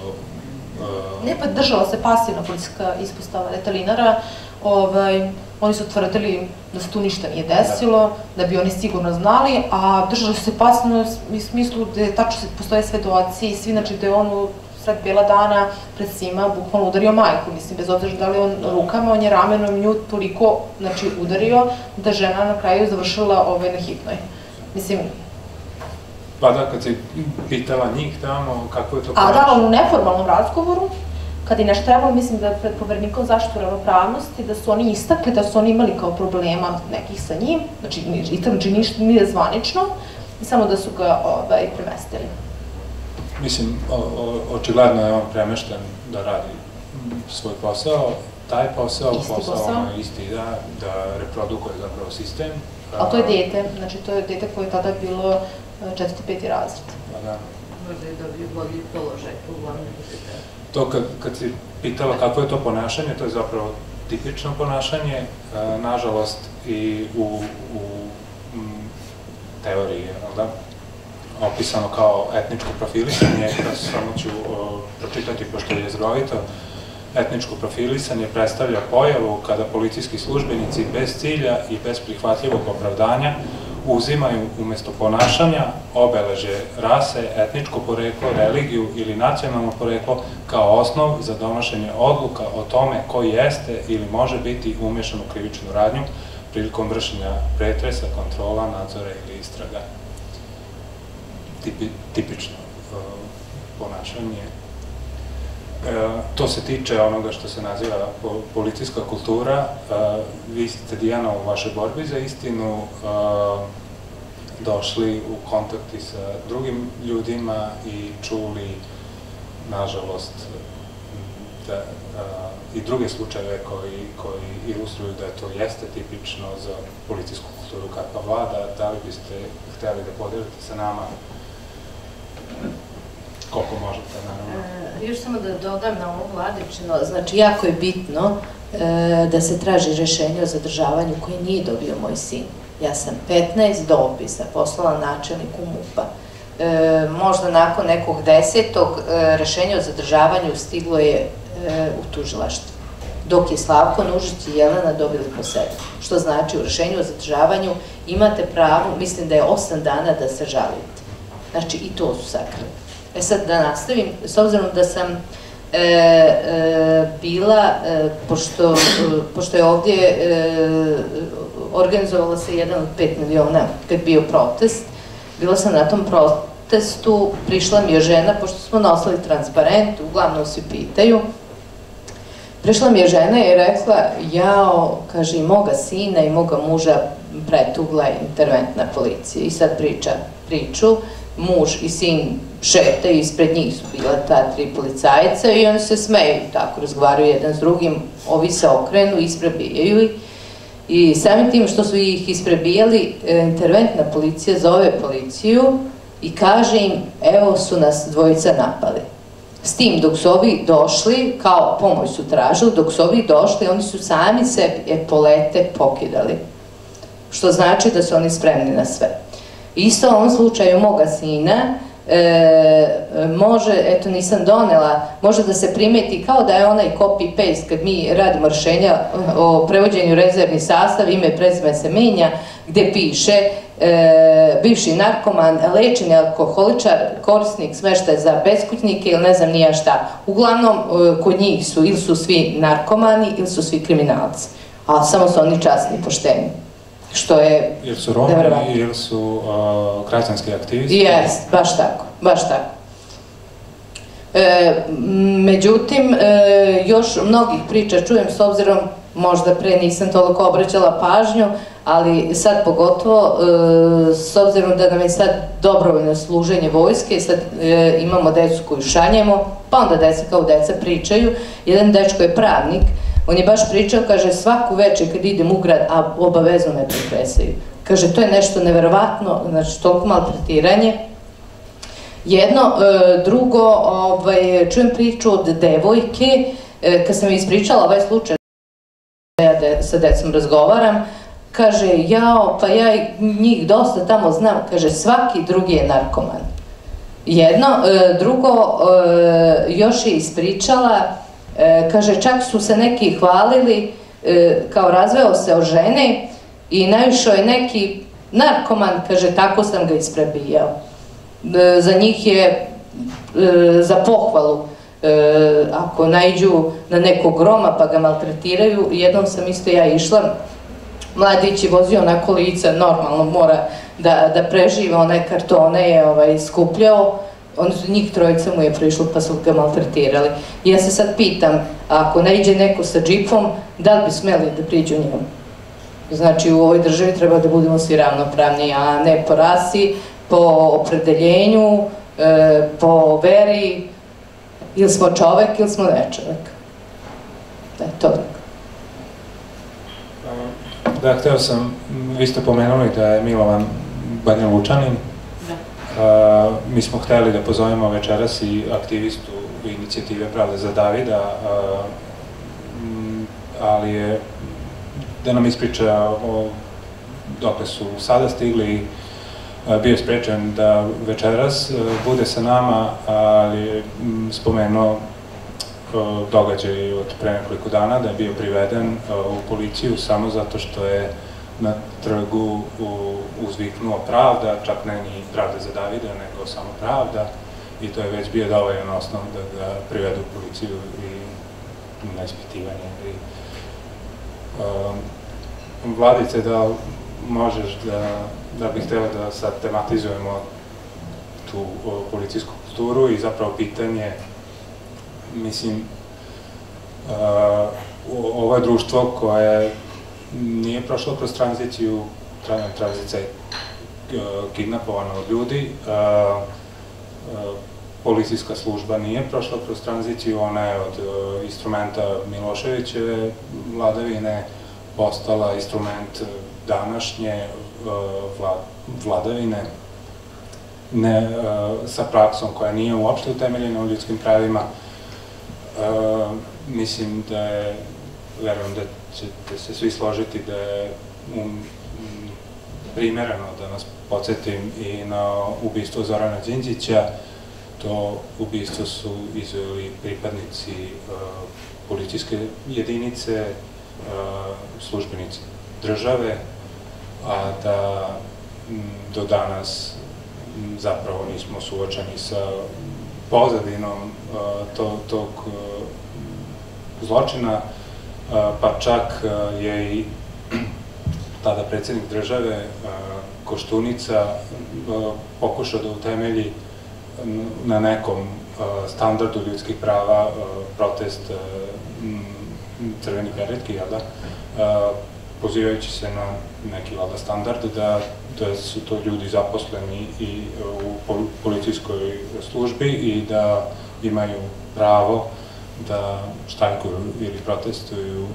Ne, pa držala se pasivna policijska ispostava detalinara, ovaj, oni su tvrdili da se tu ništa nije desilo, da, bi oni sigurno znali, a držali su se pasivno u smislu da je tačno postoje svedoci i svi, znači da je on u sred bela dana pred svima bukvalno udario majku, mislim, bez obzira da li on rukama, on je ramenom nju toliko, znači, udario da žena na kraju završila ovaj, na hitnoj. Mislim, Pa da, kad si pitala njih tamo, kako je to A da, u neformalnom razgovoru, kad je nešto trebalo, mislim da pred povernikom zaštitu ravnopravnosti, da su oni istakli da su oni imali kao problema nekih sa njim, znači, znači ništa nije zvanično, i samo da su ga ovaj, premestili. Mislim, o, o, očigledno je on premešten da radi svoj posao, taj posao, isti posao, posao. je isti, da, da reprodukuje zapravo sistem. A to je dete, znači to je dete koje je tada bilo četvrti, peti razred. Pa da. Možda i dobiju bolji položaj u glavnom To kad, kad si pitala kako je to ponašanje, to je zapravo tipično ponašanje, e, nažalost i u, u m, teoriji, da, opisano kao etničko profilisanje, da samo ću o, pročitati pošto je jezgrovito, etničko profilisanje predstavlja pojavu kada policijski službenici bez cilja i bez prihvatljivog opravdanja uzimaju umesto ponašanja obeleže rase, etničko poreklo, religiju ili nacionalno poreklo kao osnov za donošenje odluka o tome ko jeste ili može biti umešan u krivičnu radnju prilikom vršenja pretresa, kontrola, nadzora ili istraga. Tipi, tipično uh, ponašanje to se tiče onoga što se naziva policijska kultura. E, vi ste, Dijana, u vašoj borbi za istinu e, došli u kontakti sa drugim ljudima i čuli, nažalost, da, i druge slučajeve koji, koji ilustruju da to jeste tipično za policijsku kulturu kakva vlada, da li biste hteli da podelite sa nama koliko možete, naravno. Još samo da dodam na ovo Vladičino, znači jako je bitno e, da se traži rešenje o zadržavanju koje nije dobio moj sin. Ja sam 15 dopisa poslala načelniku MUPA. E, možda nakon nekog desetog rešenja o zadržavanju stiglo je e, u tužilaštvu dok je Slavko Nužić i Jelena dobili po sebi. Što znači u rešenju o zadržavanju imate pravo, mislim da je 8 dana da se žalite. Znači i to su sakrali. E sad da nastavim, s obzirom da sam e, e, bila, e, pošto, pošto je ovdje e, organizovala se jedan od 5 miliona kad bio protest, bila sam na tom protestu, prišla mi je žena, pošto smo nosili transparent, uglavnom svi pitaju, Prišla mi je žena i rekla, jao, kaže, i moga sina i moga muža pretugla interventna policija. I sad priča priču, muž i sin šete, ispred njih su bila ta tri policajca i oni se smeju, tako razgovaraju jedan s drugim, ovi se okrenu, isprabijaju ih. I samim tim što su ih isprabijali, e, interventna policija zove policiju i kaže im, evo su nas dvojica napali. S tim, dok su ovi došli, kao pomoć su tražili, dok su ovi došli, oni su sami sebi epolete pokidali. Što znači da su oni spremni na sve. Isto u ovom slučaju moga sina, e, može, eto nisam donela, može da se primeti kao da je onaj copy-paste kad mi radimo rešenja o prevođenju rezervni sastav, ime prezime se menja, gde piše e, bivši narkoman, lečeni alkoholičar, korisnik smeštaja za beskućnike ili ne znam nija šta. Uglavnom, e, kod njih su ili su svi narkomani ili su svi kriminalci, a samo su oni časni i pošteni što je Jer su Romi ili su uh, građanski aktivisti? Jest, baš tako, baš tako. E, međutim, e, još mnogih priča čujem s obzirom, možda pre nisam toliko obraćala pažnju, ali sad pogotovo, e, s obzirom da nam je sad dobrovoljno služenje vojske, sad e, imamo decu koju šanjemo, pa onda deca kao deca pričaju, jedan dečko je pravnik, On je baš pričao, kaže, svaku večer kad idem u grad, a obavezno me pretresaju. Kaže, to je nešto neverovatno, znači, toliko maltretiranje. Jedno, e, drugo, ovaj, čujem priču od devojke, e, kad sam ispričala ovaj slučaj, ja de, sa decom razgovaram, kaže, jao, pa ja njih dosta tamo znam, kaže, svaki drugi je narkoman. Jedno, e, drugo, još je ispričala, E, kaže, čak su se neki hvalili, e, kao razveo se o žene i naišao je neki narkoman, kaže, tako sam ga isprebijao. E, za njih je za pohvalu, ako najđu na nekog groma pa ga maltretiraju, jednom sam isto ja išla, mladić je vozio na kolica, normalno mora da, da prežive, one kartone je ovaj, skupljao, su njih trojica mu je prišlo pa su ga maltretirali. I ja se sad pitam, ako ne iđe neko sa džipom, da li bi smeli da priđu njemu? Znači u ovoj državi treba da budemo svi ravnopravni, a ne po rasi, po opredeljenju, e, po veri, ili smo čovek ili smo ne čovek. Da to tako. Da, hteo sam, vi ste pomenuli da je Milovan Banja Lučanin, Mi smo hteli da pozovemo večeras i aktivistu inicijative Pravde za Davida, uh, ali je da nam ispriča o dokle su sada stigli, uh, bio sprečen da večeras bude sa nama, ali je spomenuo događaj od pre nekoliko dana da je bio priveden u policiju samo zato što je na trgu uzviknuo pravda, čak ne ni pravda za Davida, nego samo pravda i to je već bio dovoljan osnov da ga privedu u policiju i na ispitivanje. I, um, Vladice, da možeš da, da bih htela da sad tematizujemo tu o, policijsku kulturu i zapravo pitanje mislim, uh, ovo je društvo koje nije prošlo kroz tranziciju, tranzicija je kidnapovana od ljudi, uh, uh, policijska služba nije prošla kroz tranziciju, ona je od uh, instrumenta Miloševićeve vladavine postala instrument današnje vladavine, ne, sa praksom koja nije uopšte utemeljena u ljudskim pravima. Mislim da je, verujem da ćete se svi složiti da je um, primereno da nas podsjetim i na ubistvo Zorana Đinđića, To ubistvo su izveli pripadnici uh, policijske jedinice, uh, službenici države, a da m, do danas m, zapravo nismo suočeni sa pozadinom uh, to, tog uh, zločina, pa čak je i tada predsednik države Koštunica pokušao da utemelji na nekom standardu ljudskih prava protest crvenih beretki, jel da, pozivajući se na neki valda standard da, da su to ljudi zaposleni i u policijskoj službi i da imaju pravo da štajkuju ili protestuju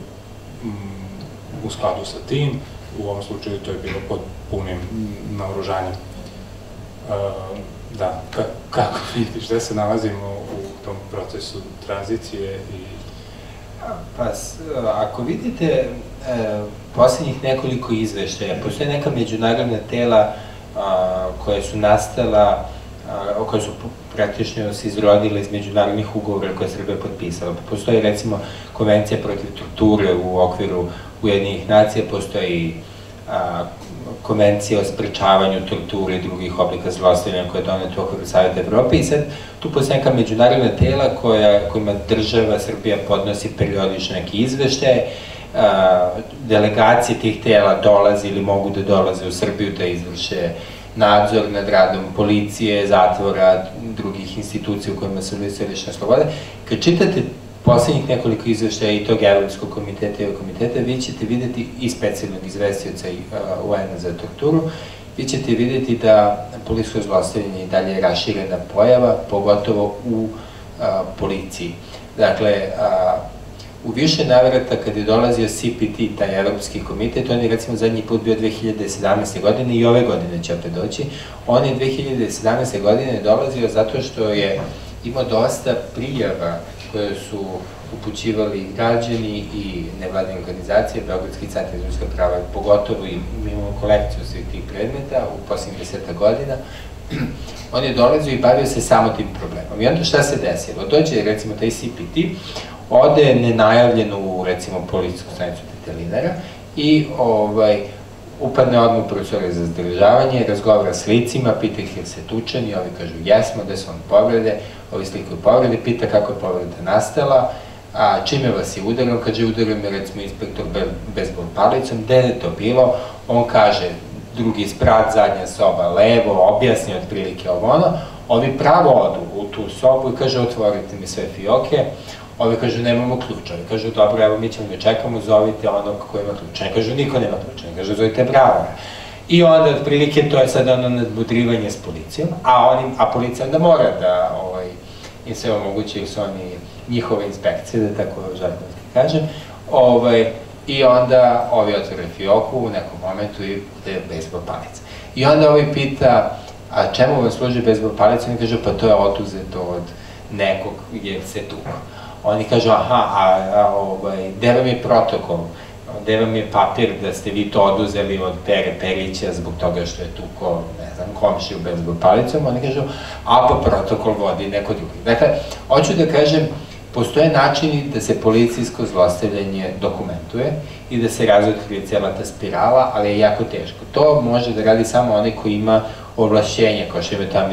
u skladu sa tim. U ovom slučaju to je bilo pod punim naoružanjem. Da, ka, kako vidiš, gde se nalazimo u tom procesu tranzicije i... Pa, ako vidite e, poslednjih nekoliko izveštaja, postoje neka međunarodna tela a, koje su nastala, koje su praktično se izrodile iz međunarodnih ugovora koje je Srbija potpisala. Postoji recimo konvencija protiv torture u okviru Ujedinjenih nacija, postoji a, konvencija o sprečavanju torture i drugih oblika zlostavljanja koja je doneta u okviru Savjeta Evrope i sad tu postoje neka međunarodna tela koja, kojima država Srbija podnosi periodično neki izveštaje, delegacije tih tela dolaze ili mogu da dolaze u Srbiju da izvrše nadzor nad radom policije, zatvora, drugih institucija u kojima se ljudi lične slobode. Kad čitate poslednjih nekoliko izveštaja i tog Evropskog komiteta i komiteta, vi ćete videti i specijalnog izvestioca UN za torturu, vi ćete videti da policijsko zlostavljanje i dalje je raširena pojava, pogotovo u a, policiji. Dakle, a, u više navrata kada je dolazio CPT, taj Evropski komitet, on je recimo zadnji put bio 2017. godine i ove godine će opet doći, on je 2017. godine dolazio zato što je imao dosta prijava koje su upućivali građani i nevladine organizacije, Beogradski centar za ljudska prava, pogotovo i mi imamo kolekciju svih tih predmeta u posljednjih deseta godina, on je dolazio i bavio se samo tim problemom. I onda šta se desilo? Dođe, recimo, taj CPT, ode nenajavljeno u, recimo, policijsku stanicu Detelinara i ovaj, upadne odmah u profesore za zadržavanje, razgovara s licima, pita ih je se tučeni, ovi kažu jesmo, gde su on povrede, ovi slikuju povrede, pita kako je povreda nastala, a čime vas je udario, kaže udario me recimo inspektor be, bezbol palicom, gde je to bilo, on kaže drugi sprat, zadnja soba levo, objasni otprilike ovo ono, ovi pravo odu u tu sobu i kaže otvorite mi sve fioke, Ovi kažu, nemamo ključa. Ovi kažu, dobro, evo mi ćemo da čekamo, zovite onog ko ima ključa. Ne kažu, niko nema ključa. Ne kažu, zovite bravara. I onda, otprilike, to je sad ono nadbudrivanje s policijom, a, oni, a policija onda mora da ovaj, im sve omogući, jer su oni njihove inspekcije, da tako želim da kažem. Ovaj, I onda ovi otvore fioku u nekom momentu i je bejsbol palica. I onda ovi pita, a čemu vam služi bejsbol palica? Oni kaže, pa to je otuzeto od nekog jer se tuko. Oni kažu, aha, a, a ovaj, gde vam je protokol? Gde vam je papir da ste vi to oduzeli od Pere Perića zbog toga što je tuko, ne znam, komšiju bezbog palicom? Oni kažu, a pa protokol vodi neko drugi. Dakle, hoću da kažem, postoje načini da se policijsko zlostavljanje dokumentuje i da se razotkrije cijela ta spirala, ali je jako teško. To može da radi samo onaj ko ima ovlašćenja, kao što ima ta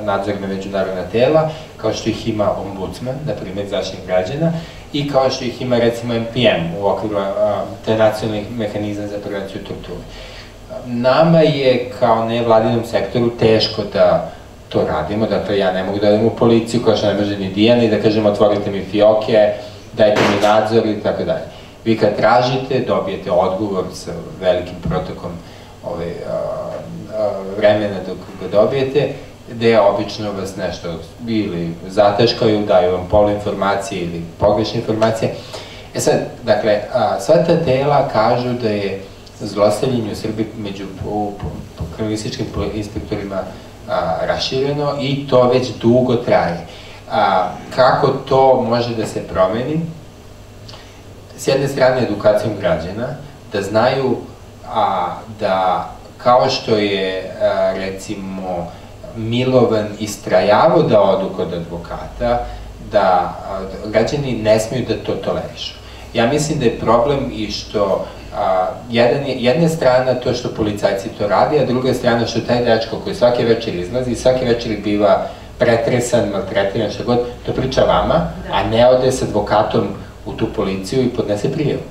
nadzorna međunarodna tela, kao što ih ima ombudsman, na primjer zaštitnik građana, i kao što ih ima recimo MPM u okviru te nacionalnih mehanizam za prevenciju torture. Nama je kao nevladinom sektoru teško da to radimo, dakle ja ne mogu da odem u policiju koja što ne može ni Dijan i da kažem otvorite mi fioke, dajte mi nadzor i tako dalje. Vi kad tražite, dobijete odgovor sa velikim protokom ove, a, a, vremena dok ga dobijete, gde obično vas nešto ili zateškaju, daju vam polu informacije ili pogrešne informacije. E sad, dakle, sva ta tela kažu da je zlostavljanje u Srbiji među kriminalističkim inspektorima a, rašireno i to već dugo traje. A, kako to može da se promeni? S jedne strane edukacijom građana, da znaju a, da kao što je a, recimo Milovan istrajavo da odu kod advokata, da građani ne smiju da to tolerišu. Ja mislim da je problem i što a, jedan je, jedna strana to što policajci to radi, a druga strana što taj dečko koji svake večer izlazi, svake večer biva pretresan, maltretiran, što god, to priča vama, da. a ne ode sa advokatom u tu policiju i podnese prijavu.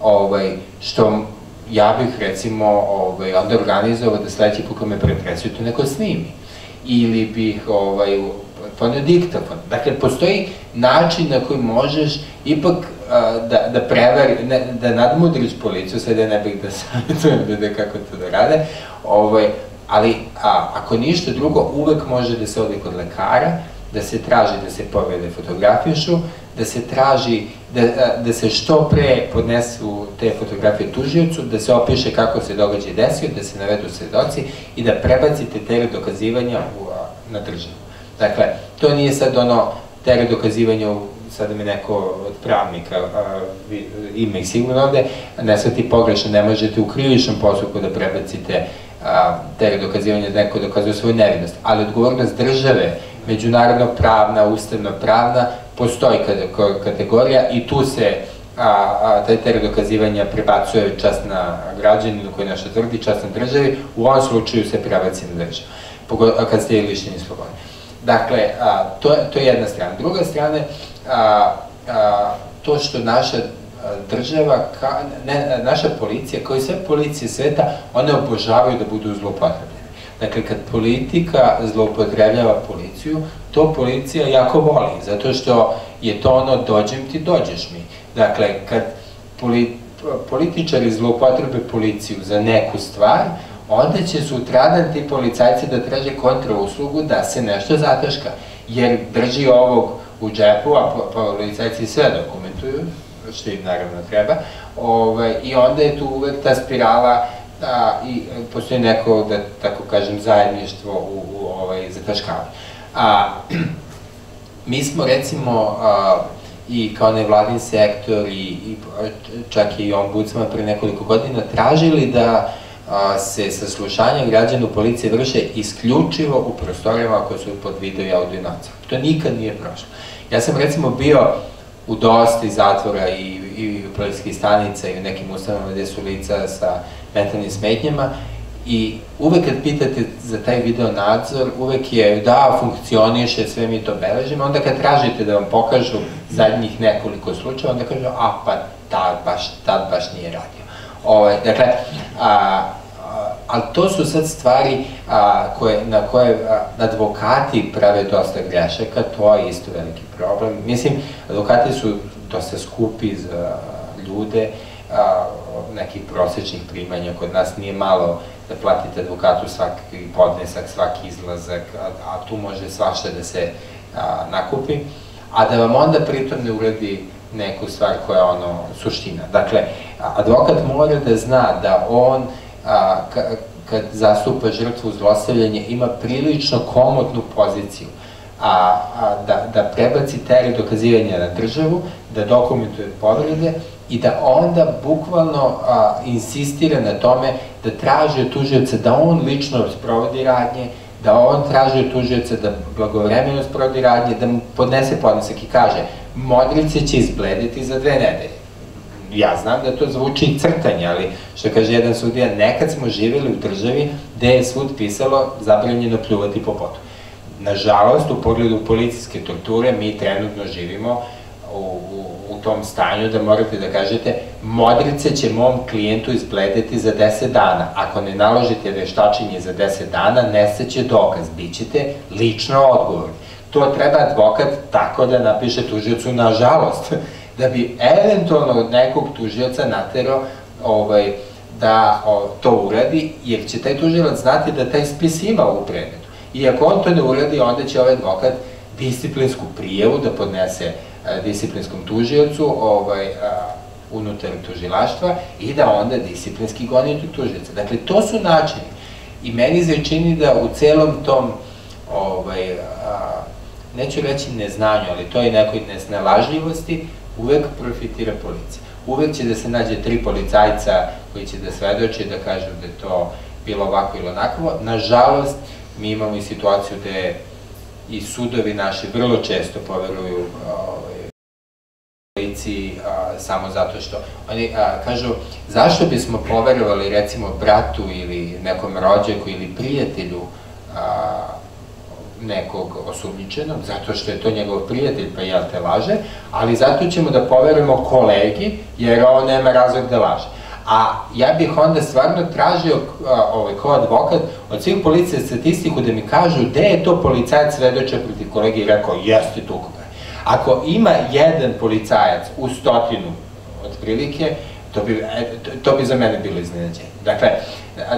Ovaj, što ja bih recimo ovaj, onda organizovao da sledeći put ko me pretresuju to neko snimi. Ili bih ovaj, ponio diktafon. Dakle, postoji način na koji možeš ipak da, da prevari, ne, da nadmudriš policiju, sve da ne bih da savjetujem ljude kako to da rade, ovaj, ali a, ako ništa drugo, uvek može da se ode kod lekara, da se traži da se povede fotografišu, da se traži da, da se što pre podnesu te fotografije tužiocu, da se opiše kako se događaj desio, da se navedu svedoci i da prebacite teret dokazivanja u, na državu. Dakle, to nije sad ono teret dokazivanja u sada mi neko od pravnika, a, ima ih sigurno ovde, ne ti pogrešno, ne možete u krivičnom postupku da prebacite a, teret dokazivanja da neko dokazuje svoju nevinost, ali odgovornost države, međunarodno pravna, ustavno pravna, postoji kategorija i tu se a, a, taj teret dokazivanja prebacuje čast na građaninu koji naša tvrdi, čast na državi, u ovom slučaju se prebaci na državu, kad ste lišeni slobode. Dakle, a, to, to je jedna strana. Druga strana, a, to što naša država, ka, ne, naša policija, kao i sve policije sveta, one obožavaju da budu zlopotrebljene. Dakle, kad politika zloupotrebljava policiju, to policija jako voli, zato što je to ono dođem ti, dođeš mi. Dakle, kad poli, političari zloupotrebe policiju za neku stvar, onda će sutradan ti policajci da traže kontrauslugu da se nešto zataška, jer drži ovog u džepu, a policajci sve dokumentuju, što im naravno treba, ovaj, i onda je tu uvek ta spirala a, i postoji neko, da tako kažem, zajedništvo u, u ovaj, zataškavanju. A, mi smo recimo a, i kao nevladin sektor i, i čak i ombudsman pre nekoliko godina tražili da a, se saslušanja građana u policiji vrše isključivo u prostorijama koje su pod video i audio nadzor. To nikad nije prošlo. Ja sam recimo bio u dosta zatvora i, i u policijskih stanica i u nekim ustanovama gde su lica sa mentalnim smetnjama i uvek kad pitate za taj video nadzor, uvek je da, funkcioniše, sve mi to beležimo, onda kad tražite da vam pokažu zadnjih nekoliko slučaja, onda kažu, a pa tad baš, tad baš nije radio. Ovo, ovaj, dakle, a, ali to su sad stvari a, koje, na koje a, advokati prave dosta grešaka, to je isto veliki problem. Mislim, advokati su dosta skupi za ljude, a, nekih prosečnih primanja, kod nas nije malo da platite advokatu svaki podnesak, svaki izlazak, a, a tu može svašta da se a, nakupi, a da vam onda pritom ne uradi neku stvar koja je ono suština. Dakle, advokat mora da zna da on a, kad zastupa žrtvu zlostavljanja ima prilično komodnu poziciju, a, a da, da prebaci teret dokazivanja na državu, da dokumentuje povrede i da onda bukvalno a, insistira na tome da traži od tužioca da on lično sprovodi radnje, da on traži od tužioca da blagovremeno sprovodi radnje, da mu podnese podnesak i kaže modrice će izblediti za dve nedelje ja znam da to zvuči crtanje, ali što kaže jedan sudija, nekad smo živjeli u državi gde je svud pisalo zabranjeno pljuvati po potu. Nažalost, u pogledu policijske torture mi trenutno živimo u, u, u tom stanju da morate da kažete modrice će mom klijentu izbledeti za 10 dana. Ako ne naložite veštačenje za 10 dana, nestaće dokaz, bit ćete lično odgovorni. To treba advokat tako da napiše tužiocu nažalost, da bi eventualno nekog tužioca naterao ovaj, da o, to uradi, jer će taj tužilac znati da taj spis ima u predmetu. I ako on to ne uradi, onda će ovaj advokat disciplinsku prijevu da podnese disciplinskom tužiocu ovaj, a, unutar tužilaštva i da onda disciplinski goni tu tužioca. Dakle, to su načini. I meni se čini da u celom tom, ovaj, a, neću reći neznanju, ali to je nekoj nesnalažljivosti, uvek profitira policija. Uvek će da se nađe tri policajca koji će da svedoče, da kažu da je to bilo ovako ili onako. Nažalost, mi imamo i situaciju gde i sudovi naši vrlo često poveruju ovaj, policiji samo zato što oni kažu zašto bismo poverovali recimo bratu ili nekom rođaku ili prijatelju nekog osumnjičenog, zato što je to njegov prijatelj, pa jel te laže, ali zato ćemo da poverujemo kolegi, jer on nema razlog da laže. A ja bih onda stvarno tražio ovaj, kao advokat od svih policije statistiku da mi kažu gde je to policajac svedoča protiv kolege i rekao jeste tu koga. Ako ima jedan policajac u stotinu otprilike, to bi, e, to bi za mene bilo iznenađenje. Dakle,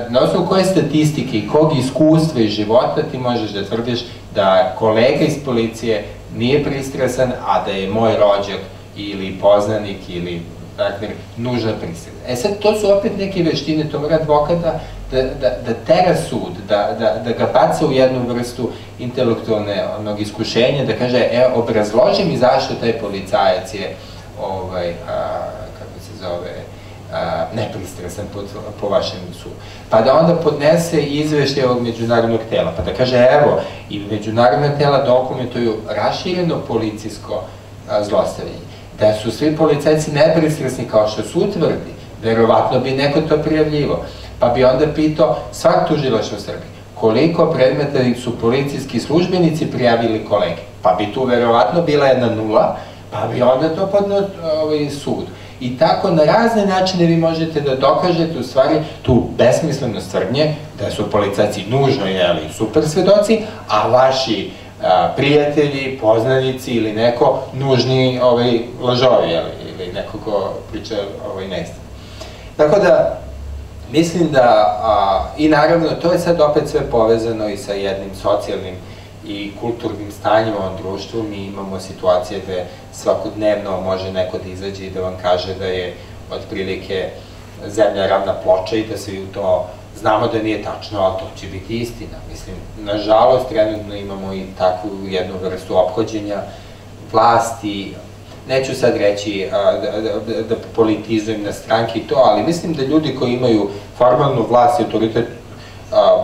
na osnovu koje statistike i kog iskustva i života ti možeš da tvrdiš da kolega iz policije nije pristrasan, a da je moj rođak ili poznanik ili dakle, nužna pristrasan. E sad, to su opet neke veštine, to mora advokat da, da, da, tera sud, da, da, da ga baca u jednu vrstu intelektualnog iskušenja, da kaže, e, obrazloži mi zašto taj policajac je, ovaj, a, kako se zove, nepristrasan po, po vašem sudu. Pa da onda podnese izvešte ovog međunarodnog tela, pa da kaže evo, i međunarodna tela dokumentuju rašireno policijsko zlostavljanje. Da su svi policajci nepristrasni kao što su tvrdi, verovatno bi neko to prijavljivo. Pa bi onda pitao svak tužilaš u Srbiji, koliko predmeta su policijski službenici prijavili kolege. Pa bi tu verovatno bila jedna nula, pa bi onda to podno ovaj, sud. I tako na razne načine vi možete da dokažete u stvari tu besmislenost tvrdnje da su policajci nužno jeli super svedoci, a vaši a, prijatelji, poznanici ili neko nužni ovaj, lažovi jeli, ili neko ko priča ovaj, neistinu. Tako da, mislim da, a, i naravno, to je sad opet sve povezano i sa jednim socijalnim i kulturnim stanjem u ovom društvu, mi imamo situacije gde svakodnevno može neko da izađe i da vam kaže da je otprilike zemlja ravna ploča i da svi u to znamo da nije tačno, ali to će biti istina. Mislim, nažalost, trenutno imamo i takvu jednu vrstu ophođenja vlasti, neću sad reći a, da, da, da politizujem na stranke i to, ali mislim da ljudi koji imaju formalnu vlast i autoritet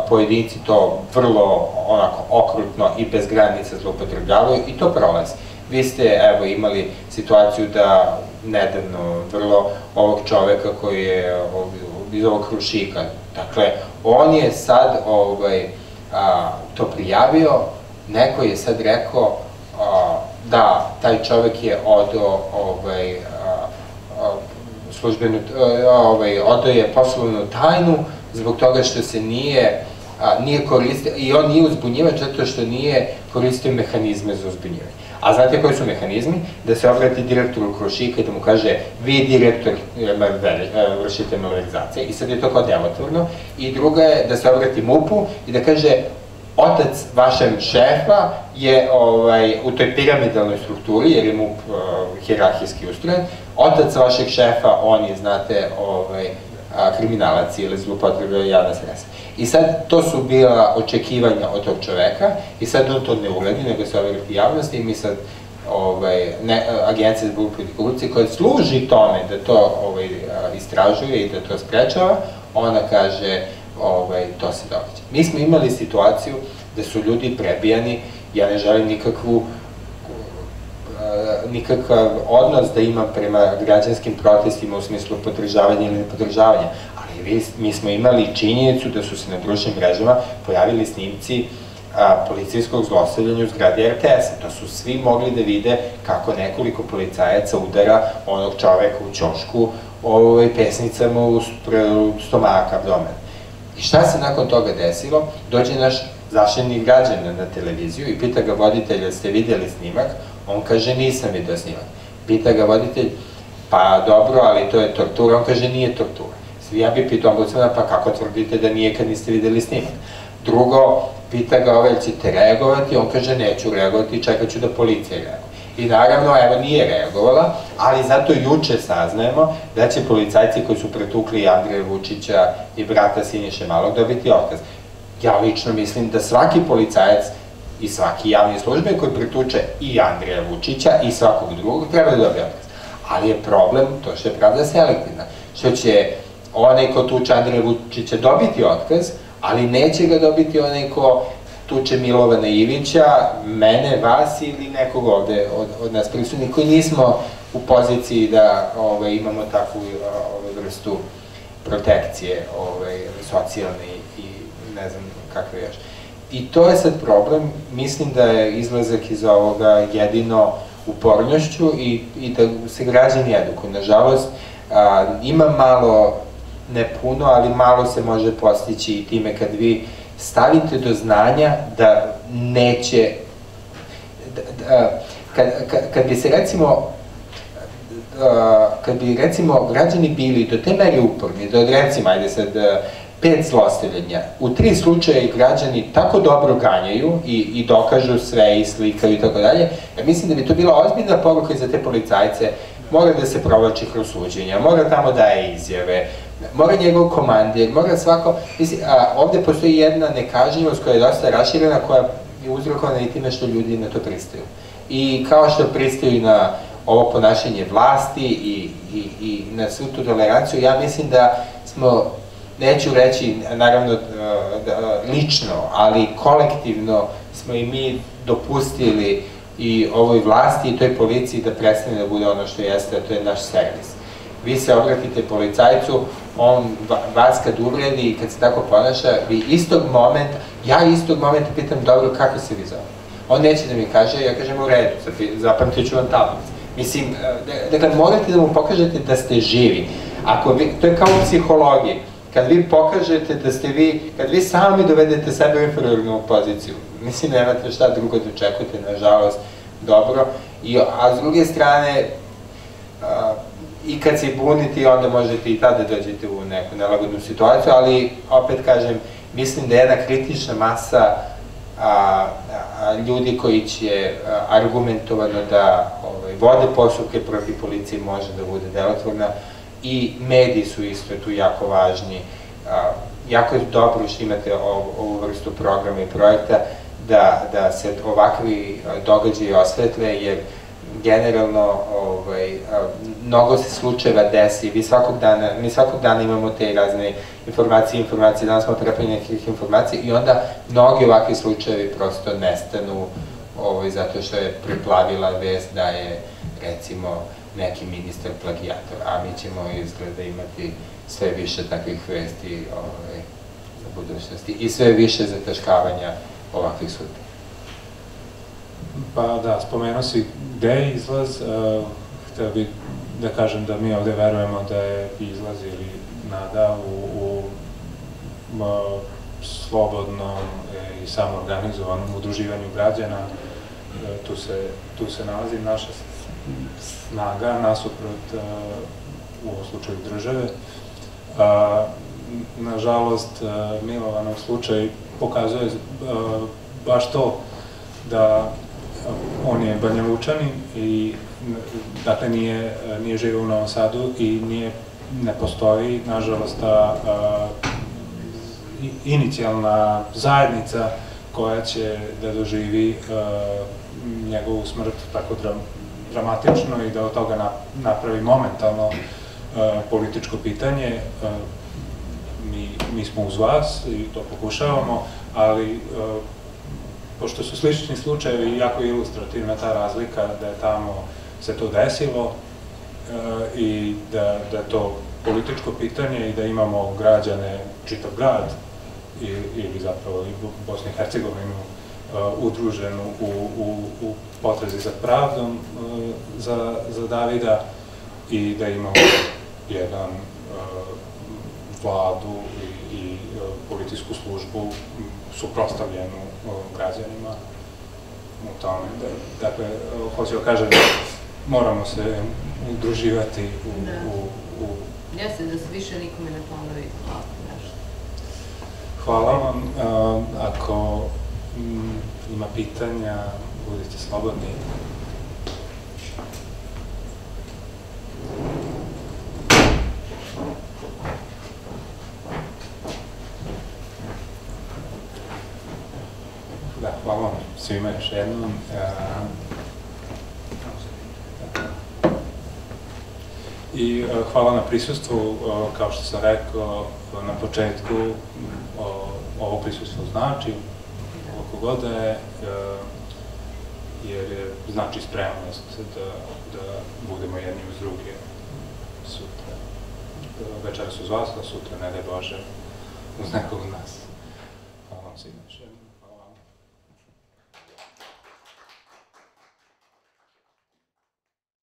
pojedinci to vrlo onako okrutno i bez granica zloupotrebljavaju i to prolazi. Vi ste evo imali situaciju da nedavno vrlo ovog čoveka koji je iz ovog Krušika, dakle on je sad ovaj, a, to prijavio, neko je sad rekao a, da taj čovek je odo ovaj, službenu, a, ovaj, odo je poslovnu tajnu, zbog toga što se nije, a, nije koristio, i on nije uzbunjivač zato što nije koristio mehanizme za uzbunjivanje. A znate koji su mehanizmi? Da se obrati direktoru Krušika i da mu kaže vi direktor vršite malverzacije i sad je to kao delotvorno. I druga je da se obrati MUP-u i da kaže otac vašem šefa je ovaj, u toj piramidalnoj strukturi, jer je MUP uh, ustrojen, otac vašeg šefa, on je, znate, ovaj, kriminalac ili zlupotrebio javna sredstva. I sad, to su bila očekivanja od tog čoveka i sad on to ne uradi, nego se overiti javnosti i mi sad ovaj, ne, agencija za borbu protiv korupcije koja služi tome da to ovaj, istražuje i da to sprečava, ona kaže ovaj, to se događa. Mi smo imali situaciju da su ljudi prebijani, ja ne želim nikakvu nikakav odnos da imam prema građanskim protestima u smislu podržavanja ili nepodržavanja, mi smo imali činjenicu da su se na društvenim mrežama pojavili snimci a, policijskog zlostavljanja u zgradi RTS-a. To su svi mogli da vide kako nekoliko policajaca udara onog čoveka u ćošku ovaj, pesnicama u stomaka abdomen. I šta se nakon toga desilo? Dođe naš zaštitnik građana na televiziju i pita ga voditelja, ste videli snimak? On kaže, nisam vidio snimak. Pita ga voditelj, pa dobro, ali to je tortura. On kaže, nije tortura. Ja bi pitao ombudsmana, pa kako tvrdite da nije kad niste videli snimak? Drugo, pita ga ovaj, ćete reagovati? On kaže, neću reagovati, čekat ću da policija reaguje. I naravno, evo, nije reagovala, ali zato juče saznajemo da će policajci koji su pretukli Andreja Vučića i brata Siniše Malog dobiti otkaz. Ja lično mislim da svaki policajac i svaki javni službe koji pretuče i Andreja Vučića i svakog drugog treba da dobije otkaz. Ali je problem to što je pravda selektivna, što će onaj ko tuče Andreja Vučića dobiti otkaz, ali neće ga dobiti onaj ko tuče Milovana Ivića, mene, vas ili nekog ovde od, od nas prisutnih koji nismo u poziciji da ovaj, imamo takvu ovaj, vrstu protekcije ovaj, socijalne i ne znam kakve još. I to je sad problem, mislim da je izlazak iz ovoga jedino upornošću i, i da se građani edukuju. Nažalost, a, ima malo, ne puno, ali malo se može postići i time kad vi stavite do znanja da neće, da, da, kad, kad, bi se recimo kad bi recimo građani bili do te mere uporni, da od recimo, ajde sad, pet zlostavljanja, u tri slučaja i građani tako dobro ganjaju i, i dokažu sve i slikaju i tako dalje, ja mislim da bi to bila ozbiljna poruka i za te policajce, mora da se provlači kroz suđenja, mora tamo daje izjave, mora njegov komandir, mora svako, mislim, a, ovde postoji jedna nekažnjivost koja je dosta raširena, koja je uzrokovana i time što ljudi na to pristaju. I kao što pristaju na ovo ponašanje vlasti i, i, i na svu tu toleranciju, ja mislim da smo neću reći, naravno, e, da, lično, ali kolektivno smo i mi dopustili i ovoj vlasti i toj policiji da prestane da bude ono što jeste, a to je naš servis. Vi se obratite policajcu, on vas kad uvredi i kad se tako ponaša, vi istog momenta, ja istog momenta pitam, dobro, kako se vi zove? On neće da mi kaže, ja kažem u redu, zapamtit ću vam tablicu. Mislim, e, dakle, morate da mu pokažete da ste živi. Ako vi, to je kao u psihologiji kad vi pokažete da ste vi, kad vi sami dovedete sebe u inferiornu poziciju, mislim, nemate šta drugo da očekujete, nažalost, dobro, I, a s druge strane, a, i kad se bunite, onda možete i tada dođete u neku nelagodnu situaciju, ali, opet kažem, mislim da je jedna kritična masa a, a, ljudi koji će a, argumentovano da ovaj, vode postupke protiv policije može da bude delotvorna, i mediji su isto tu jako važni. Jako je dobro što imate ovu vrstu programa i projekta, da, da se ovakvi događaji osvetle, jer generalno ovaj, mnogo se slučajeva desi, vi svakog dana, mi svakog dana imamo te razne informacije, informacije, danas smo trepali nekih informacija i onda mnogi ovakvi slučajevi prosto nestanu ovaj, zato što je preplavila vest da je recimo neki ministar plagijator, a mi ćemo izgleda imati sve više takvih vesti ovaj, za budućnosti i sve više zataškavanja ovakvih sudija. Pa da, spomenuo si gde je izlaz, uh, hteo bih da kažem da mi ovde verujemo da je izlaz ili nada u, u uh, slobodnom i samoorganizovanom udruživanju građana. Uh, tu, se, tu se nalazi naša snaga nasuprot uh, u ovom slučaju države. Uh, nažalost, Milovanov slučaj pokazuje baš to da on je Banja Lučanin i dakle nije, nije živio u Novom Sadu i nije, ne postoji, nažalost, ta inicijalna zajednica koja će da doživi njegovu smrt tako dramatično i da od toga napravi momentalno e, političko pitanje. E, mi, mi smo uz vas i to pokušavamo, ali e, pošto su slični slučajevi jako ilustrativna ta razlika da je tamo se to desilo i da, da je to političko pitanje i da imamo građane, čitav grad ili zapravo i Bosnu i Hercegovinu udruženu u, u, u potrazi za pravdom za, za Davida i da imamo jedan vladu i, i službu suprostavljenu građanima u tome. Da, dakle, hoću da kažem moramo se udruživati u... Da. u, u... Jeste, da se više nikome ne ponovi nešto. Hvala vam. Ako mm, ima pitanja, budite slobodni. Da, hvala vam svima još jednom. I hvala na prisustvu, kao što sam rekao na početku, ovo prisustvo znači, koliko god da je, jer je znači spremnost da, da budemo jedni uz druge sutra. Večeras uz vas, a sutra, ne daj Bože, uz nekog od nas.